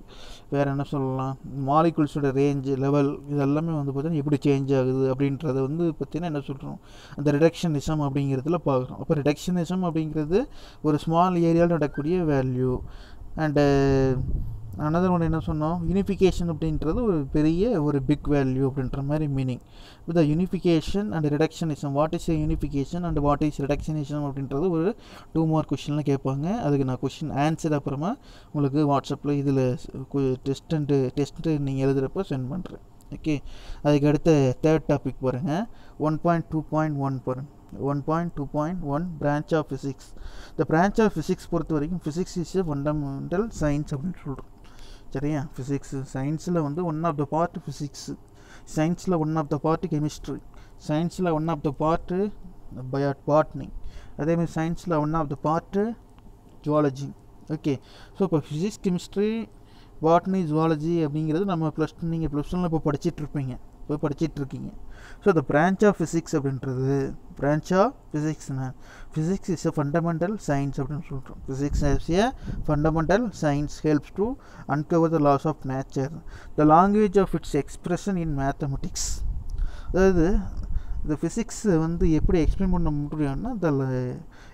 வேறு என்ன சொல்லலாம்? மாலிகுல்ஸோட ரேஞ்ச் லெவல் இதெல்லாமே வந்து பார்த்திங்கன்னா எப்படி சேஞ்ச் ஆகுது அப்படின்றத வந்து பார்த்திங்கன்னா என்ன சொல்கிறோம் அந்த ரிடக்ஷனிசம் அப்படிங்கிறதுல பார்க்குறோம். அப்போ ரிடக்ஷனிசம் அப்படிங்கிறது ஒரு ஸ்மால் ஏரியாவில் நடக்கக்கூடிய வேல்யூ அண்டு அனதர் ஒன்று என்ன சொன்னோம்? யூனிஃபிகேஷன் அப்படின்றது ஒரு பெரிய ஒரு பிக் வேல்யூ அப்படின்ற மாதிரி meaning with unification and reductionism what is unification and what is reductionism அப்படின்றது ஒரு டூ மார்க் கொஷினில் கேட்பாங்க. அதுக்கு நான் கொஷின் ஆன்சர் அப்புறமா உங்களுக்கு வாட்ஸ்அப்பில் இதில் டெஸ்ட் அண்டு டெஸ்ட்டு நீங்கள் எழுதுகிறப்ப சென்ட் பண்ணுறேன் ஓகே அதுக்கு அடுத்த தேர்ட் டாபிக் பாருங்கள் one point two point one பாருங்கள் one point two point one branch of physics இந்த பிரான்ச் ஆஃப் ஃபிசிக்ஸ் பொறுத்த வரைக்கும் physics is a fundamental science அப்படின்னு சொல்கிறோம் சரியா? ஃபிசிக்ஸு சயின்ஸில் வந்து one of the part physics சயின்ஸில் one of the part chemistry சயின்ஸில் ஒன் ஆஃப் த பார்ட்டு பயாட் பாட்னி அதேமாதிரி சயின்ஸில் one of the part zoology okay so இப்போ ஃபிசிக்ஸ் கெமிஸ்ட்ரி பாட்னி ஜுவாலஜி அப்படிங்கிறது நம்ம ப்ளஸ் டூ நீங்கள் ப்ளஸ் டூனில் இப்போ படிச்சுட்ருப்பீங்க இப்போ படிச்சிட்ருக்கீங்க so the branch of physics அப்படின்றது branch of ஃபிசிக்ஸ்னா physics is a fundamental science அப்படின்னு சொல்கிறோம் physics is a fundamental science helps to uncover the laws of nature the language of its expression in mathematics அதாவது இந்த physics வந்து எப்படி explain பண்ண முடியும்னா இந்த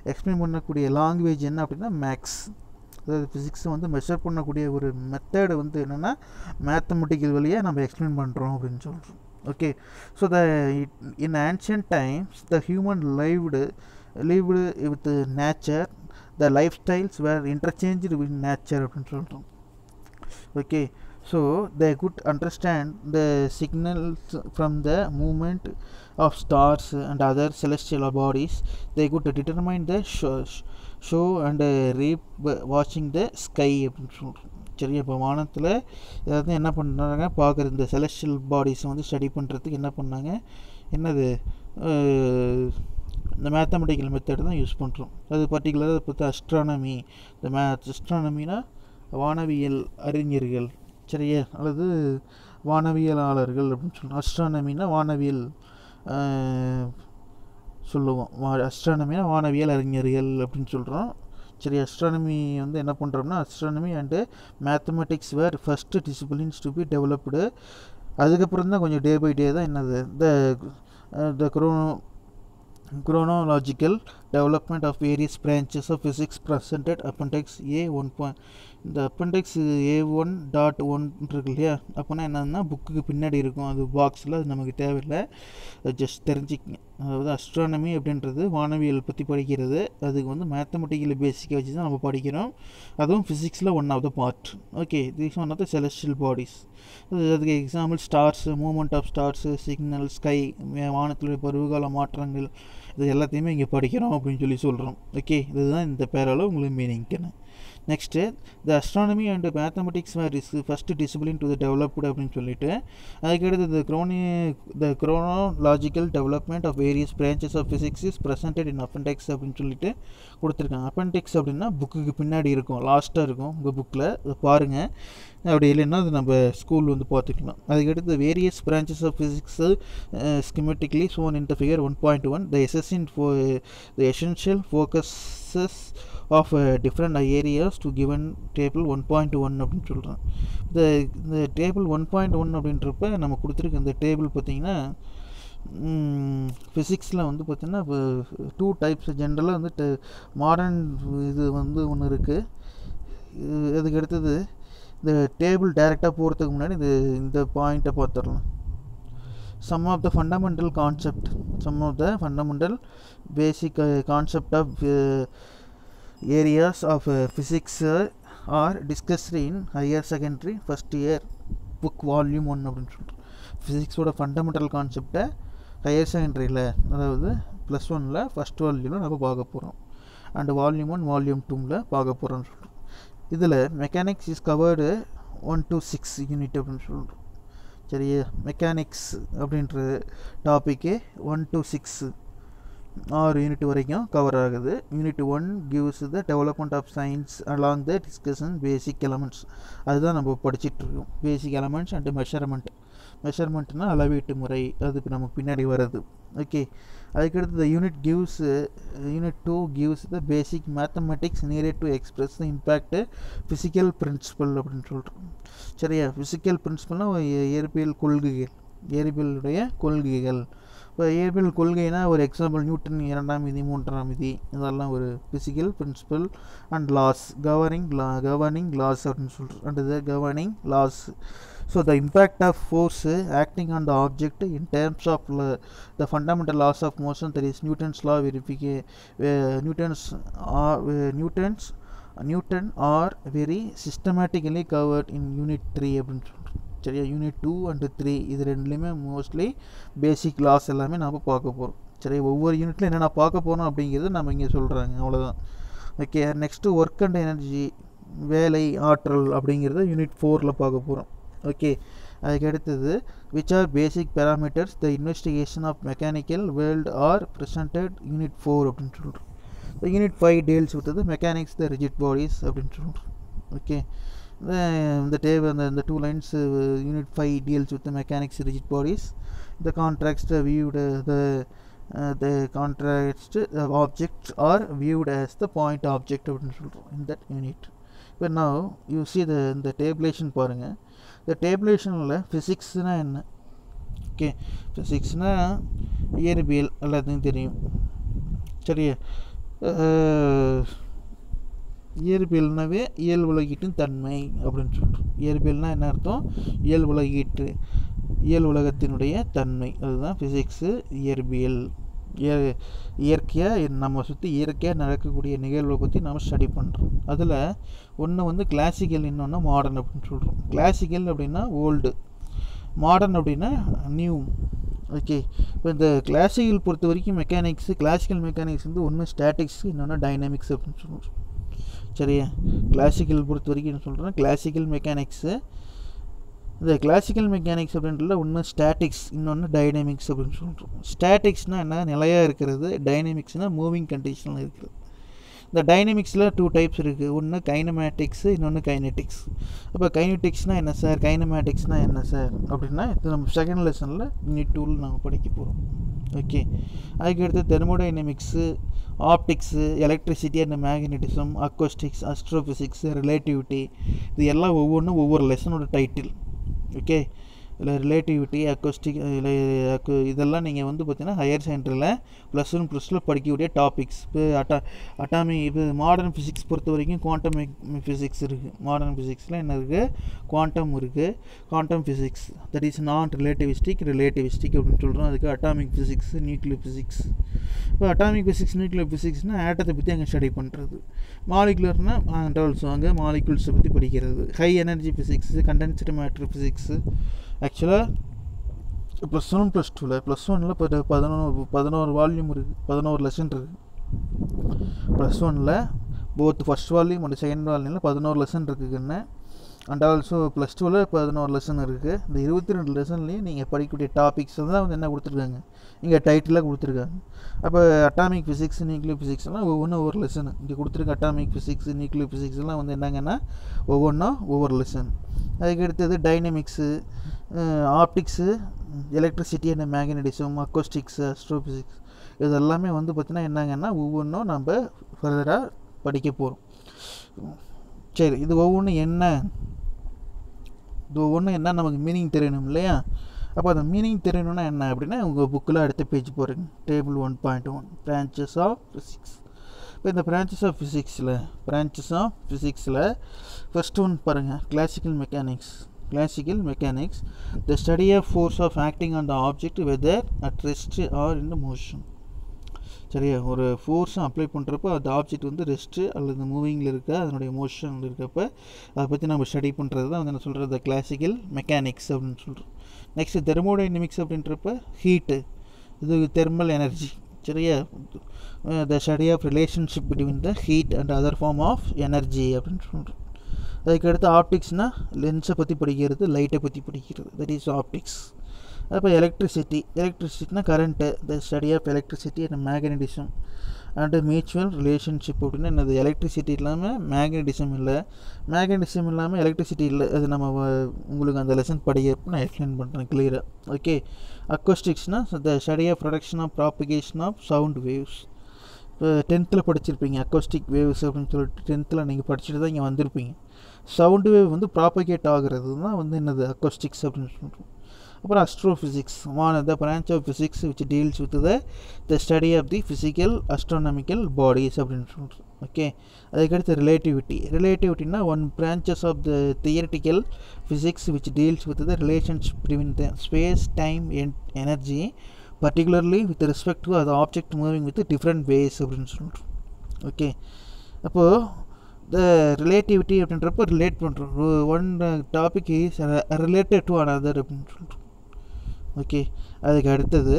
எக்ஸ்பிளைன் பண்ணக்கூடிய லாங்குவேஜ் என்ன அப்படின்னா மேக்ஸ் அதாவது ஃபிசிக்ஸை வந்து மெஷர் பண்ணக்கூடிய ஒரு மெத்தடு வந்து என்னென்னா மேத்தமெட்டிக்கல் வழியாக நம்ம எக்ஸ்பிளைன் பண்ணுறோம் அப்படின்னு சொல்கிறோம் okay. So the in ancient times the human lived lived with nature. The lifestyles were interchanged with nature. Okay. So they could understand the signals from the movement of stars and other celestial bodies. They could determine the show, show and uh, reap watching the sky. சரியா இப்போ வானத்தில் ஏதாவது என்ன பண்ணுறாங்க பார்க்குற இந்த celestial பாடிஸை வந்து study பண்ணுறதுக்கு என்ன பண்ணாங்க? என்னது? இந்த மேத்தமெட்டிக்கல் மெத்தட் தான் யூஸ் பண்ணுறோம் அது பர்டிகுலராக பார்த்தா அஸ்ட்ரானமி இந்த மே அஸ்ட்ரானமினா வானவியல் அறிஞர்கள் சரியா? அல்லது வானவியலாளர்கள் அப்படின்னு சொல்லணும் அஸ்ட்ரானமினா வானவியல் சொல்லுவோம். அஸ்ட்ரானமினா வானவியல் அறிஞர்கள் அப்படின்னு சொல்கிறோம் சரி அஸ்ட்ரானமி வந்து என்ன பண்ணுறோம்னா astronomy and mathematics were first disciplines to be developed அதுக்கப்புறம் தான் கொஞ்சம் டே பை டே தான் என்னது the the chrono chronological development of various branches of physics presented appendix A 1. இந்த appendix A one dot one இருக்கு இல்லையா? அப்போனா என்னதுன்னா புக்குக்கு பின்னாடி இருக்கும். அது பாக்ஸில் அது நமக்கு தேவையில்லை. ஜஸ்ட் தெரிஞ்சுக்கங்க. அதாவது அஸ்ட்ரானமி அப்படின்றது வானவியல் பற்றி படிக்கிறது. அதுக்கு வந்து மேத்தமெட்டிக்கல் பேசிக்கை வச்சு தான் நம்ம படிக்கிறோம். அதுவும் ஃபிசிக்ஸில் one of the part okay this one of the celestial bodies அதுக்கு example stars moment of stars signal sky வானத்தில் பருவகால மாற்றங்கள் இது எல்லாத்தையுமே இங்கே படிக்கிறோம் அப்படின்னு சொல்லி சொல்கிறோம் ஓகே இதுதான் இந்த பேரால் உங்களுக்கு மீனிங்க்குன்னு next the astronomy and mathematics were is first discipline to the developed அப்படின்னு சொல்லிட்டு அதுக்கடுத்து the crony the chronological development of various branches of physics is presented in appendix அப்படின்னு சொல்லிட்டு கொடுத்துருக்காங்க. அப்பெண்டிக்ஸ் அப்படின்னா புக்குக்கு பின்னாடி இருக்கும் லாஸ்ட்டாக இருக்கும் உங்கள் புக்கில் அதை பாருங்கள் அப்படி இல்லைன்னா அது நம்ம ஸ்கூல் வந்து பார்த்துக்கலாம். அதுக்கடுத்து various branches of physics schematically shown in the figure one point one the essential ஃபோ the essential focuses of different areas to given table one point one அப்படின்னு சொல்கிறேன் இந்த இந்த டேபிள் ஒன் பாயிண்ட் ஒன் அப்படின்றப்ப நம்ம கொடுத்துருக்க இந்த டேபிள் பார்த்திங்கன்னா ஃபிசிக்ஸில் வந்து பார்த்திங்கன்னா இப்போ டூ டைப்ஸ் ஜென்ரலாக வந்து மாடர்ன் இது வந்து ஒன்று இருக்குது அதுக்கு அடுத்தது இந்த டேபிள் டைரெக்டாக போகிறதுக்கு முன்னாடி இது இந்த பாயிண்ட்டை பார்த்துடலாம். Some of the fundamental concept some of the fundamental basic concept of areas of physics are discussed in higher secondary first year book volume one அப்படின்னு சொல்லிட்டு. ஃபிசிக்ஸோட ஃபண்டமெண்டல் கான்செப்டை ஹையர் செகண்டரியில் அதாவது ப்ளஸ் ஒனில் ஃபஸ்ட் வால்யூமில் நம்ம பார்க்க போகிறோம் அண்ட் வால்யூம் ஒன் வால்யூம் டூவில் பார்க்க போகிறோம்னு சொல்கிறோம் இதில் mechanics is covered one to six unit அப்படின்னு சொல்கிறோம் சரியா? மெக்கானிக்ஸ் அப்படின்ற டாப்பிக்கே ஒன் டு சிக்ஸு ஆறு யூனிட் வரைக்கும் கவர் ஆகுது. Unit one gives the development of science along the discussion basic elements அதுதான் நம்ம படிச்சிட்ருக்கோம் பேசிக் எலமெண்ட்ஸ் அண்டு மெஷர்மெண்ட் மெஷர்மெண்ட்னா அளவீட்டு முறை. அது நமக்கு பின்னாடி வருது ஓகே அதுக்கடுத்து the unit gives unit two gives the basic mathematics needed to express the impact physical principle அப்படின்னு சொல்கிறோம் சரியா? ஃபிசிக்கல் பிரின்சிபல்னால் இயற்பியல் கொள்கைகள். இயற்பியலுடைய கொள்கைகள். இப்போ இயற்பியல் கொள்கைனா ஒரு எக்ஸாம்பிள் நியூட்டன் இரண்டாம் விதி மூன்றாம் விதி இதெல்லாம் ஒரு physical principle and laws governing law governing laws அப்படின்னு சொல்கிறோம் அண்ட் இது governing laws so the impact of force acting on the object in terms of the fundamental laws of motion there is Newton's law வெரிஃபிகே Newton's Newton's Newton are very systematically covered in unit three அப்படின்னு சொல்கிறோம் சரியா unit two and three இது ரெண்டுலேயுமே mostly பேசிக் loss எல்லாமே நம்ம பார்க்க போகிறோம் சரி ஒவ்வொரு யூனிட்லையும் என்னென்ன பார்க்க போகிறோம் அப்படிங்கிறது நம்ம இங்கே சொல்கிறாங்க அவ்வளோதான் okay next work and energy வேலை ஆற்றல் அப்படிங்கிறத யூனிட் ஃபோரில் பார்க்க போகிறோம் ஓகே அதுக்கு அடுத்தது which are basic parameters the investigation of mechanical world are presented unit four அப்படின்னு சொல்கிறோம் யூனிட் ஃபைவ் டீல்ஸ் விட்டது மெக்கானிக்ஸ் த ரிஜிட் பாடிஸ் அப்படின்னு சொல்கிறோம் ஓகே இந்த டேபிள் அந்த இந்த two lines unit five deals with mechanics rigid bodies the contracts viewed the the contracts objects are viewed as the point object அப்படின்னு சொல்கிறோம் in that unit இப்போ நான் you see the இந்த டேபிளேஷன் பாருங்கள் இந்த டேபிளேஷனில் ஃபிசிக்ஸ்னால் என்ன? ஓகே ஃபிசிக்ஸ்னால் இயற்பியல் எல்லாத்தையும் தெரியும். சரியா? இயற்பியல்னாவே இயல் உலகீட்டின் தன்மை அப்படின்னு சொல்கிறோம் இயற்பியல்னால் என்ன அர்த்தம்? இயல் உலகீட்டு இயல் உலகத்தினுடைய தன்மை. அதுதான் ஃபிசிக்ஸு இயற்பியல். இயற்கையாக நம்ம சுற்றி இயற்கையாக நடக்கக்கூடிய நிகழ்வை பற்றி நம்ம ஸ்டடி பண்ணுறோம் அதில் ஒன்று வந்து கிளாசிக்கல் இன்னொன்று மாடர்ன் அப்படின்னு சொல்கிறோம் கிளாசிக்கல் அப்படின்னா ஓல்டு மாடர்ன் அப்படின்னா நியூ ஓகே இப்போ இந்த கிளாசிக்கல் பொறுத்த வரைக்கும் மெக்கானிக்ஸு கிளாசிக்கல் மெக்கானிக்ஸ் வந்து ஒன்று ஸ்டாட்டிக்ஸ் இன்னொன்று டைனாமிக்ஸ் அப்படின்னு சொல்கிறோம் சரியா? கிளாசிக்கல் பொறுத்த வரைக்கும் என்ன சொல்கிறேன் கிளாசிக்கல் மெக்கானிக்ஸு இந்த கிளாசிக்கல் மெக்கானிக்ஸ் அப்படின்றதுல ஒன்று ஸ்டாட்டிக்ஸ் இன்னொன்று டைனமிக்ஸ் அப்படின்னு சொல்கிறோம் ஸ்டாட்டிக்ஸ்னால் என்ன? நிலையாக இருக்கிறது டைனமிக்ஸ்னால் மூவிங் கண்டிஷனில் இருக்குது இந்த டைனமிக்ஸில் டூ டைப்ஸ் இருக்குது ஒன்று கைனமேட்டிக்ஸு இன்னொன்று கைனெட்டிக்ஸ் அப்போ கைனெட்டிக்ஸ்னால் என்ன சார் கைனமேட்டிக்ஸ்னால் என்ன சார் அப்படின்னா இது நம்ம செகண்ட் லெசனில் யூனிட் டூல் நாங்கள் படிக்க போகிறோம் ஓகே அதுக்கடுத்து thermodynamics optics electricity and magnetism acoustics astrophysics relativity இது எல்லாம் ஒவ்வொன்றும் ஒவ்வொரு லெசனோட டைட்டில் ஓகே இல்லை ரிலேட்டிவிட்டி அக்கோஸ்டிக் இல்லை அக்கு இதெல்லாம் நீங்கள் வந்து பார்த்தீங்கன்னா ஹையர் செகண்டரியில் ப்ளஸ் ஒன் ப்ளஸ் டூ படிக்கக்கூடிய டாபிக்ஸ் இப்போ அட்டா அட்டாமி இப்போ மாடர்ன் ஃபிசிக்ஸ் பொறுத்த வரைக்கும் குவாண்டம் ஃபிசிக்ஸ் இருக்குது மாடர்ன் ஃபிசிக்ஸில் என்ன இருக்குது குவாண்டம் இருக்குது quantum physics that is non relativistic relativistic அப்படின்னு சொல்கிறோம் அதுக்கு அட்டாமிக் ஃபிசிக்ஸ் நியூக்ளியர் ஃபிசிக்ஸ் இப்போ அட்டாமிக் ஃபிசிக்ஸ் நியூக்ளியர் ஃபிசிக்ஸ்னால் ஆட்டத்தை பற்றி அங்கே ஸ்டடி பண்ணுறது மாலிகுலர்னால் டவல்ஸ் வாங்க மாலிகுல்ஸை பற்றி படிக்கிறது. High energy physics condensed matter physics ஆக்சுவலாக ப்ளஸ் ஒன் ப்ளஸ் டூவில் ப்ளஸ் ஒனில் இப்போ பதினோரு பதினோரு வால்யூம் இருக்குது பதினோரு லெசன் இருக்குது ப்ளஸ் ஒனில் both first volume and second வால்யூமில் பதினோரு லெசன் இருக்குதுன்னு அண்ட் ஆல்சோ ப்ளஸ் டூவில் பதினோரு லெசன் இருக்குது இந்த இருபத்தி ரெண்டு லெசன்லேயும் நீங்கள் படிக்கக்கூடிய டாபிக்ஸ் தான் வந்து என்ன கொடுத்துருக்காங்க? இங்கே டைட்டிலாக கொடுத்துருக்காங்க. அப்போ அட்டாமிக் ஃபிசிக்ஸ் நியூக்ளியர் ஃபிசிக்ஸ்லாம் ஒவ்வொன்றும் ஒவ்வொரு லெசன் இங்கே கொடுத்துருக்க அட்டாமிக் ஃபிசிக்ஸ் நியூக்ளியர் ஃபிசிக்ஸ்லாம் வந்து என்னங்கன்னா ஒவ்வொன்றும் ஒவ்வொரு லெசன் அதுக்கு அடுத்தது dynamics optics electricity and magnetism acoustics astrophysics இது எல்லாமே வந்து பார்த்திங்கன்னா என்னங்கன்னா ஒவ்வொன்றும் நம்ம ஃபர்தராக படிக்க போகிறோம் சரி இது ஒவ்வொன்றும் என்ன? இது ஒவ்வொன்றும் என்ன? நமக்கு மீனிங் தெரியணும் இல்லையா? அப்போ அந்த மீனிங் தெரியணும்னா என்ன அப்படின்னா உங்கள் புக்கில் அடுத்த பேஜ் போகிறீங்க table one point one branches of physics இப்போ இந்த பிரான்ச்சஸ் ஆஃப் ஃபிசிக்ஸில் பிரான்ச்சஸ் ஆஃப் ஃபிசிக்ஸில் ஃபஸ்ட் ஒன் பாருங்கள் classical mechanics classical mechanics the study of force of acting on the object whether at rest or in motion சரியா? ஒரு ஃபோர்ஸை apply பண்ணுறப்போ அந்த ஆப்ஜெக்ட் வந்து ரெஸ்ட்டு அல்லது மூவிங்கில் இருக்க அதனுடைய மோஷனில் இருக்கப்போ அதை பற்றி நம்ம ஸ்டடி பண்ணுறது தான் வந்து என்ன சொல்கிறது த கிளாசிக்கல் மெக்கானிக்ஸ் அப்படின்னு சொல்கிறோம் நெக்ஸ்ட்டு தெர்மோடைனமிக்ஸ் அப்படின்றப்ப ஹீட்டு இது தெர்மல் எனர்ஜி சரியா? The study of relationship between the heat and other form of energy அப்படின்னு சொல்கிறோம் அதுக்கடுத்து ஆப்டிக்ஸ்னால் லென்ஸை பற்றி படிக்கிறது லைட்டை பற்றி படிக்கிறது. தட் இஸ் ஆப்டிக்ஸ் அப்போ electricity எலக்ட்ரிசிட்டினா current the study of electricity and magnetism and mutual relationship அப்படின்னா என்னது? எலக்ட்ரிசிட்டி இல்லாமல் மேக்னடிசம் இல்லை. மேக்னடிசம் இல்லாமல் எலக்ட்ரிசிட்டி இல்லை. அது நம்ம உங்களுக்கு அந்த லெசன் படிக்கிறப்ப நான் எக்ஸ்பிளைன் பண்ணுறேன் கிளியராக okay அக்கோஸ்டிக்ஸ்னால் the study of production of propagation of sound waves இப்போ டென்த்தில் படிச்சிருப்பீங்க அக்கோஸ்டிக் வேவ்ஸ் அப்படின்னு சொல்லிட்டு டென்த்தில் நீங்கள் படிச்சுட்டு தான் இங்கே வந்திருப்பீங்க. சவுண்டு வேவ் வந்து ப்ராப்பகேட் ஆகிறது தான் வந்து என்னது அக்கோஸ்டிக்ஸ் அப்படின்னு சொல்கிறோம் அப்புறம் astrophysics one the branch of physics which deals with the the study of the physical astronomical bodies அப்படின்னு சொல்கிறோம் ஓகே அதுக்கடுத்து relativity ரிலேட்டிவிட்டினா one branches of the theoretical physics which deals with the relations between the space time and energy particularly with respect to அது object moving with different ways அப்படின்னு சொல்கிறோம் okay அப்போது the relativity அப்படின்றப்ப relate பண்ணுறோம் one topic is related to another அப்படின்னு சொல்கிறோம் okay அதுக்கு அடுத்தது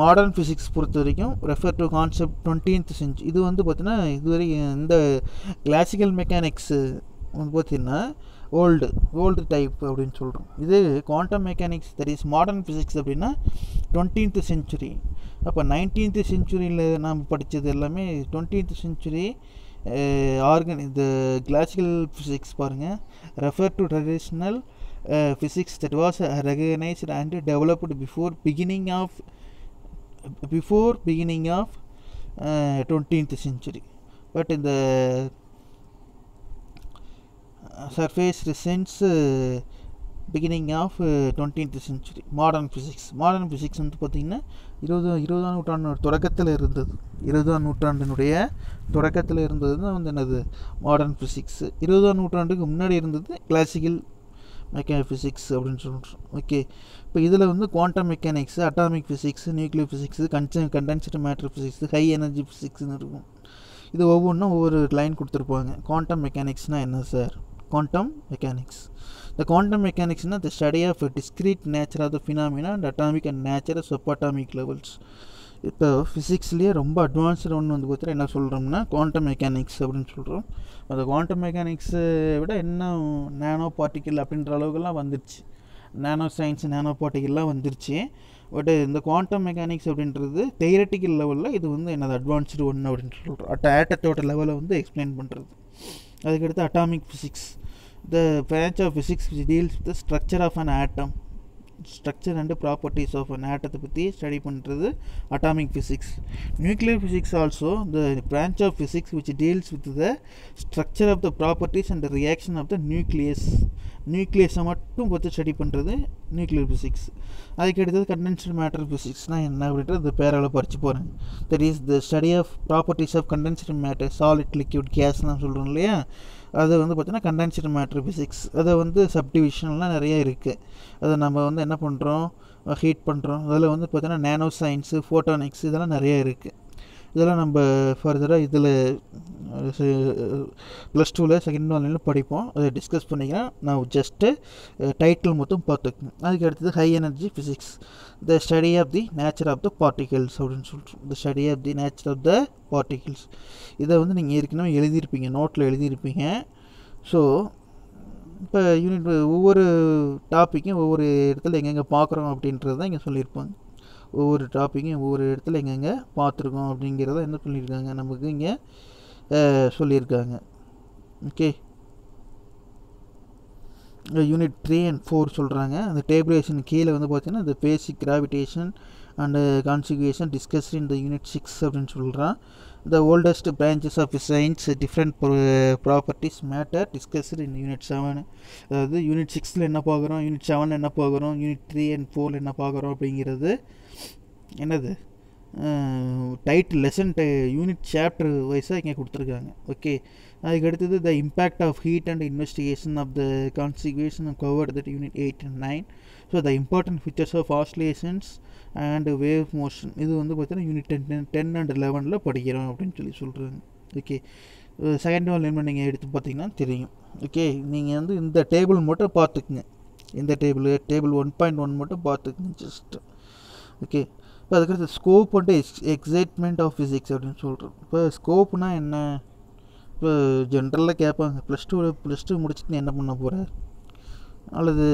மாடர்ன் ஃபிசிக்ஸ் பொறுத்த வரைக்கும் ரெஃபர் டு கான்செப்ட் டுவெண்ட்டீன்த் செஞ்சு இது வந்து பார்த்திங்கன்னா இதுவரை இந்த கிளாசிக்கல் மெக்கானிக்ஸு வந்து பார்த்திங்கன்னா ஓல்டு ஓல்டு டைப் அப்படின்னு சொல்கிறோம் இது quantum mechanics that is modern physics அப்படின்னா டுவெண்ட்டீன்த் செஞ்சுரி அப்போ நைன்டீன்த் செஞ்சுரியில் நாம் படித்தது எல்லாமே டுவெண்ட்டீன்த் செஞ்சுரி ஆர்கன் இந்த கிளாசிக்கல் ஃபிசிக்ஸ் பாருங்கள் refer to traditional physics that was recognized and developed before beginning of before beginning of twentieth century but இந்த surface reasons beginning of twentieth century modern physics modern physics வந்து பார்த்திங்கன்னா இருபது இருபதாம் நூற்றாண்டு தொடக்கத்தில் இருந்தது. இருபதாம் நூற்றாண்டினுடைய தொடக்கத்தில் இருந்தது தான் வந்து என்னது? மாடர்ன் ஃபிசிக்ஸு இருபதாம் நூற்றாண்டுக்கு முன்னாடி இருந்தது கிளாசிக்கல் மெக்கா ஃபிசிக்ஸ் அப்படின்னு சொல்கிறோம் ஓகே இப்போ இதில் வந்து quantum mechanics atomic physics nuclear physics கன்சன் condensed matter physics high energy ஃபிசிக்ஸ்னு இருக்கும். இது ஒவ்வொன்றும் ஒவ்வொரு லைன் கொடுத்துருப்பாங்க. குவாண்டம் மெக்கானிக்ஸ்னால் என்ன sir quantum mechanics The quantum mechanics is the study of a discrete nature of the phenomena and atomic and nature subatomic levels. இப்போ ஃபிசிக்ஸ்லேயே ரொம்ப advanced ஒன்று வந்து பார்த்தீங்கன்னா என்ன சொல்கிறோம்னா குவாண்டம் மெக்கானிக்ஸ் அப்படின்னு சொல்கிறோம் அந்த குவாண்டம் மெக்கானிக்ஸை விட இன்னும் நேனோ பார்ட்டிக்கல் அப்படின்ற அளவுக்குலாம் வந்துருச்சு. நேனோ சயின்ஸ் நேனோ பார்ட்டிக்கல்லாம் வந்துருச்சு. பட் இந்த குவாண்டம் மெக்கானிக்ஸ் அப்படின்றது தியரட்டிக்கல் லெவலில் இது வந்து என்னது அட்வான்ஸ்டு ஒன்று அப்படின்னு சொல்கிறோம் அட் ஆட்டத்தோட லெவலை வந்து எக்ஸ்பிளைன் பண்ணுறது அதுக்கடுத்து atomic physics the branch of physics which deals with structure of an atom structure and properties of an ஆட்டத்தை பற்றி ஸ்டடி பண்ணுறது atomic physics nuclear physics also the branch of physics which deals with the structure of the properties and reaction of the nucleus நியூக்ளியஸை மட்டும் பற்றி study பண்ணுறது nuclear physics அதுக்கு அடுத்தது matter ஃபிசிக்ஸ்னால் என்ன அப்படின்றது இந்த பேரால் படித்து போகிறேன் that is the study of properties of condensed matter solid liquid கேஸ்லாம் சொல்கிறோம் இல்லையா? அது வந்து பார்த்தீங்கன்னா கண்டென்ஸ்டு மேட்ரு ஃபிசிக்ஸ் அதை வந்து சப்டிவிஷன்லாம் நிறைய இருக்குது அதை நம்ம வந்து என்ன பண்ணுறோம் ஹீட் பண்ணுறோம் அதில் வந்து பார்த்தீங்கன்னா நேனோ சயின்ஸு ஃபோட்டோனிக்ஸ் இதெல்லாம் நிறைய இருக்குது இதெல்லாம் நம்ம ஃபர்தராக இதில் ப்ளஸ் டூவில் செகண்ட் ஆன்லைனில் படிப்போம். அதை டிஸ்கஸ் பண்ணிக்கலாம். நான் ஜஸ்ட்டு டைட்டில் மட்டும் பார்த்துக்கணும் அதுக்கு அடுத்தது high energy physics the study of the nature of the particles அப்படின்னு சொல்லிட்டு the study of the nature of the particles இதை வந்து நீங்கள் ஏற்கனவே எழுதியிருப்பீங்க நோட்டில் எழுதியிருப்பீங்க. ஸோ இப்போ யூனிட் ஒவ்வொரு டாப்பிக்கும் ஒவ்வொரு இடத்துல எங்கெங்கே பார்க்குறோம் அப்படின்றது தான் இங்கே சொல்லியிருப்பாங்க. ஒவ்வொரு டாப்பிக்கும் ஒவ்வொரு இடத்துல எங்கெங்கே பார்த்துருக்கோம் அப்படிங்கிறத என்ன சொல்லியிருக்காங்க? நமக்கு இங்கே சொல்லியிருக்காங்க. Okay unit three and four சொல்கிறாங்க அந்த டேபிளேஷன் கீழே வந்து பார்த்தீங்கன்னா இந்த basic gravitation and consequences discussed இந்த த யூனிட் சிக்ஸ் அப்படின்னு சொல்கிறான் the oldest branches of science different properties matter discussed in unit seven அதாவது யூனிட் சிக்ஸில் என்ன பார்க்குறோம்? யூனிட் செவன் என்ன பார்க்குறோம்? யூனிட் த்ரீ அண்ட் ஃபோரில் என்ன பார்க்குறோம் அப்படிங்கிறது என்னது? டைட்டில் லெசன் டை யூனிட் சாப்டர் வைஸாக இங்கே கொடுத்துருக்காங்க. ஓகே அதுக்கு அடுத்தது the impact of heat and investigation of the consequences covered that unit eight and nine so the important features of oscillations and wave motion இது வந்து பார்த்தீங்கன்னா யூனிட் டென் டென் அண்ட் லெவனில் படிக்கிறோம் அப்படின்னு சொல்லி சொல்கிறாங்க ஓகே செகண்ட் ஒன் என்ன நீங்கள் எடுத்து பார்த்தீங்கன்னா தெரியும். ஓகே நீங்கள் வந்து இந்த டேபிள் மட்டும் பார்த்துக்குங்க. இந்த table table one point one மட்டும் பார்த்துக்குங்க ஜஸ்ட் ஓகே இப்போ அதுக்கடுத்து ஸ்கோப் வந்து எக்ஸ் எக்ஸைட்மெண்ட் ஆஃப் ஃபிசிக்ஸ் அப்படின்னு சொல்கிறோம் இப்போ ஸ்கோப்னால் என்ன? இப்போ ஜென்ரலாக கேட்பாங்க. ப்ளஸ் டூவில் ப்ளஸ் டூ முடிச்சுட்டு என்ன பண்ண போகிற அல்லது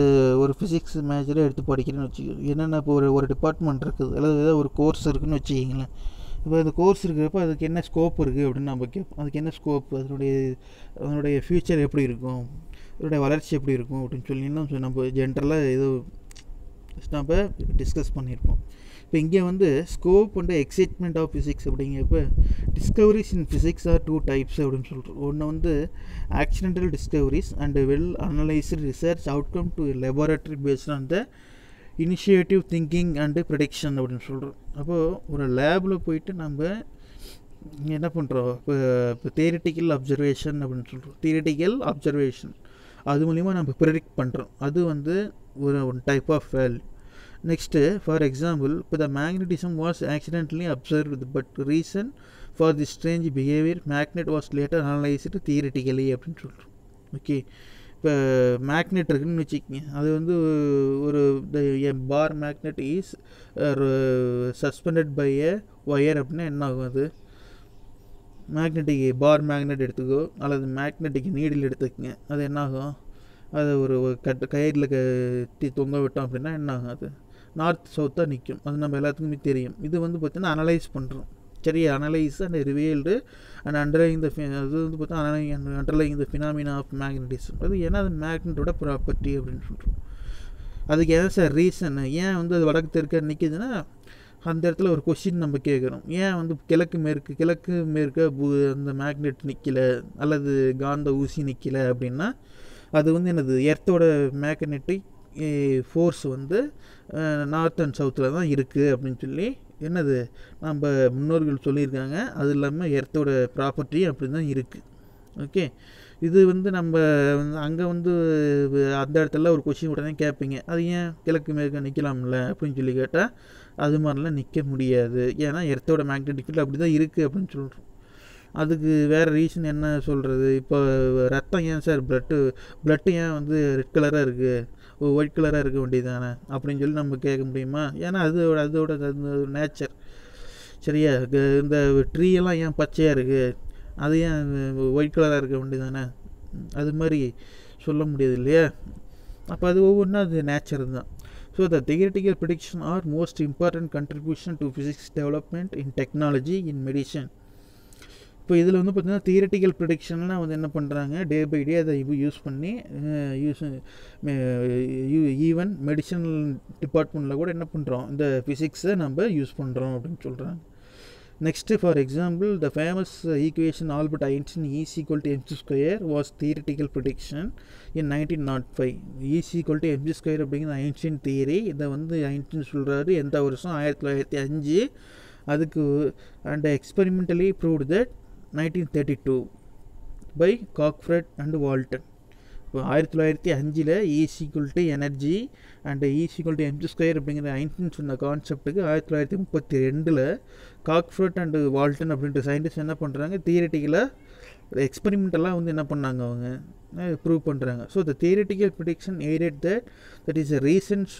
ஒரு ஃபிசிக்ஸ் மேஜரே எடுத்து படிக்கிறேன்னு வச்சுக்கோங்க என்னென்ன இப்போ ஒரு ஒரு டிபார்ட்மெண்ட் இருக்குது அல்லது ஏதாவது ஒரு கோர்ஸ் இருக்குதுன்னு வச்சுக்கிங்களேன். இப்போ அந்த கோர்ஸ் இருக்கிறப்ப அதுக்கு என்ன ஸ்கோப் இருக்குது அப்படின்னு நம்ம கேட்போம். அதுக்கு என்ன ஸ்கோப் அதனுடைய அதனுடைய ஃப்யூச்சர் எப்படி இருக்கும்? அதனுடைய வளர்ச்சி எப்படி இருக்கும் அப்படின்னு சொல்லி நம்ம ஜென்ரலாக ஏதோ நம்ம டிஸ்கஸ் பண்ணியிருப்போம். இப்போ இங்கே வந்து scope and excitement of physics அப்படிங்கிறப்ப discoveries in physics are two types அப்படின்னு சொல்கிறோம் ஒன்று வந்து accidental discoveries and well analysed research outcome to laboratory based on the initiative thinking and prediction அப்படின்னு சொல்கிறோம் அப்போது ஒரு லேபில் போயிட்டு நம்ம என்ன பண்ணுறோம் இப்போ இப்போ தியரிட்டிக்கல் அப்சர்வேஷன் அப்படின்னு சொல்கிறோம் தியரிட்டிக்கல் அப்சர்வேஷன் அது மூலிமா நம்ம ப்ரிடிக்ட் பண்ணுறோம் அது வந்து ஒரு one type of value next for example இப்போ the magnetism was accidentally observed but reason for the strange behaviour magnet was later analysed theoretically அப்படின்னு சொல்கிறோம் ஓகே இப்போ மேக்னெட் இருக்குன்னு வச்சுக்கோங்க. அது வந்து ஒரு bar magnet is suspended by a wire அப்படின்னா என்ன ஆகும் அது? மேக்னெட்டிக் பார் மேக்னெட் எடுத்துக்கோ அல்லது மேக்னெட்டிக் நீடில் எடுத்துக்கோங்க. அது என்னாகும் அது ஒரு கட் கயிறில் கட்டி தொங்க விட்டோம் அப்படின்னா என்ன ஆகும் அது? நார்த் சவுத்தாக நிற்கும் அது நம்ம எல்லாத்துக்குமே தெரியும். இது வந்து பார்த்திங்கன்னா அனலைஸ் பண்ணுறோம் சரி analyse and revealed and underlying the அது வந்து பார்த்தா underlying the phenomena of magnetism அது ஏன்னா அது மேக்னெட்டோட ப்ராப்பர்ட்டி அப்படின்னு சொல்கிறோம் அதுக்கு என்ன சார் ரீசன் ஏன் வந்து அது வடக்கு தெற்க நிற்கிதுன்னா அந்த இடத்துல ஒரு கொஷின் நம்ம கேட்குறோம். ஏன் வந்து கிழக்கு மேற்கு கிழக்கு மேற்க அந்த மேக்னெட் நிற்கல அல்லது காந்த ஊசி நிற்கல அப்படின்னா அது வந்து என்னது எர்த்தோட மேக்னெட்டிக் ஃபோர்ஸ் வந்து நார்த் அண்ட் சவுத்தில் தான் இருக்குது அப்படின்னு சொல்லி என்னது நம்ம முன்னோர்கள் சொல்லியிருக்காங்க. அது இல்லாமல் எர்த்தோட ப்ராப்பர்ட்டியும் அப்படி தான் இருக்குது ஓகே இது வந்து நம்ம அங்கே வந்து அந்த இடத்துல ஒரு கொஷின் உடனே கேட்பீங்க. அது ஏன் கிழக்கு மேற்க நிற்கலாம்ல அப்படின்னு சொல்லி கேட்டால் அது மாதிரிலாம் நிற்க முடியாது. ஏன்னா எர்த்தோட மேக்னெட்டிக் ஃபீல்டு அப்படி தான் இருக்குது அப்படின்னு சொல்கிறோம் அதுக்கு வேறு ரீசன் என்ன சொல்கிறது இப்போ ரத்தம் ஏன் சார் ப்ளட்டு ப்ளட்டு ஏன் வந்து ரெட் கலராக இருக்குது ஒயிட் கலராக இருக்க வேண்டியது தானே அப்படின்னு சொல்லி நம்ம கேட்க முடியுமா? ஏன்னா அதோட அதோட நேச்சர் சரியா? இந்த ட்ரீயெல்லாம் ஏன் பச்சையாக இருக்குது அது ஏன் ஒயிட் கலராக இருக்க வேண்டியது தானே அது மாதிரி சொல்ல முடியாது இல்லையா? அப்போ அது ஒவ்வொன்றும் அது நேச்சர் தான். So the theoretical prediction are most important contribution to physics development in technology in medicine இப்போ இதில் வந்து பார்த்திங்கன்னா தியரட்டிக்கல் ப்ரிடிக்ஷன்லாம் வந்து என்ன பண்ணுறாங்க டே பை டே அதை யூஸ் பண்ணி யூஸ் ஈவன் மெடிசனல் டிபார்ட்மெண்ட்டில் கூட என்ன பண்ணுறோம் இந்த ஃபிசிக்ஸை நம்ம யூஸ் பண்ணுறோம் அப்படின்னு சொல்கிறாங்க next for example the famous equation Albert Einstein Einstein E m c square was mc square in nineteen nought five 1905. E is equal to oh e அப்படிங்கிற ஐன்ஸ்டின் தியரி இதை வந்து ஐன்ஸ்டின் சொல்கிறாரு எந்த வருஷம்? ஆயிரத்தி தொள்ளாயிரத்தி அஞ்சு. அதுக்கு and experimentally prove that nineteen thirty two by Cockcroft and Walton இப்போ ஆயிரத்தி தொள்ளாயிரத்தி அஞ்சில் E is equal to energy and E is equal to mc square அப்படிங்கிற ஐன்ஸ்டின் சொன்ன கான்செப்ட்டுக்கு ஆயிரத்தி தொள்ளாயிரத்தி முப்பத்தி ரெண்டில் காக்ஃப்ரட் அண்டு வால்டன் அப்படின்ற சயின்டிஸ்ட் என்ன பண்ணுறாங்க தியரட்டிக்கலாக எக்ஸ்பெரிமெண்ட்டெல்லாம் வந்து என்ன பண்ணாங்க அவங்க? ப்ரூவ் பண்ணுறாங்க so the theoretical prediction arid that that is a recent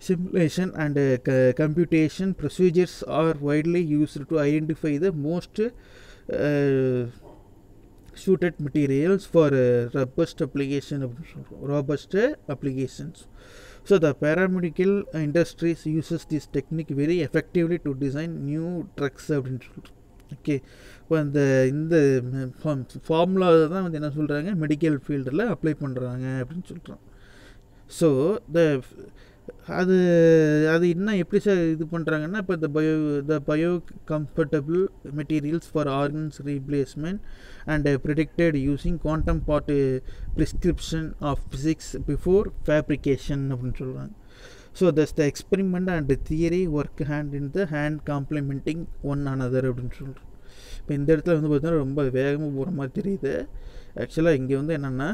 simulation and uh, c- computation procedures are widely used to identify the most uh, suited materials for uh, robust application of robust uh, applications so the paramedical industries uses this technique very effectively to design new trucks அப்படின்னு சொல்கிறோம் okay இப்போ அந்த இந்த formula தான் வந்து என்ன சொல்கிறாங்க medical ஃபீல்டில் அப்ளை பண்ணுறாங்க அப்படின்னு சொல்கிறோம் ஸோ த அது அது இன்னும் எப்படி சார் இது பண்ணுறாங்கன்னா இப்போ இந்த bio the bio comfortable materials for organs replacement and predicted using quantum பாட்டு prescription of physics before fabrication அப்படின்னு சொல்கிறாங்க so thus the experiment and theory work hand in the hand complementing one another அப்படின்னு சொல்கிறோம் இப்போ இந்த இடத்துல வந்து பார்த்தீங்கன்னா ரொம்ப வேகமாக போகிற மாதிரி தெரியுது. ஆக்சுவலாக இங்கே வந்து என்னென்னா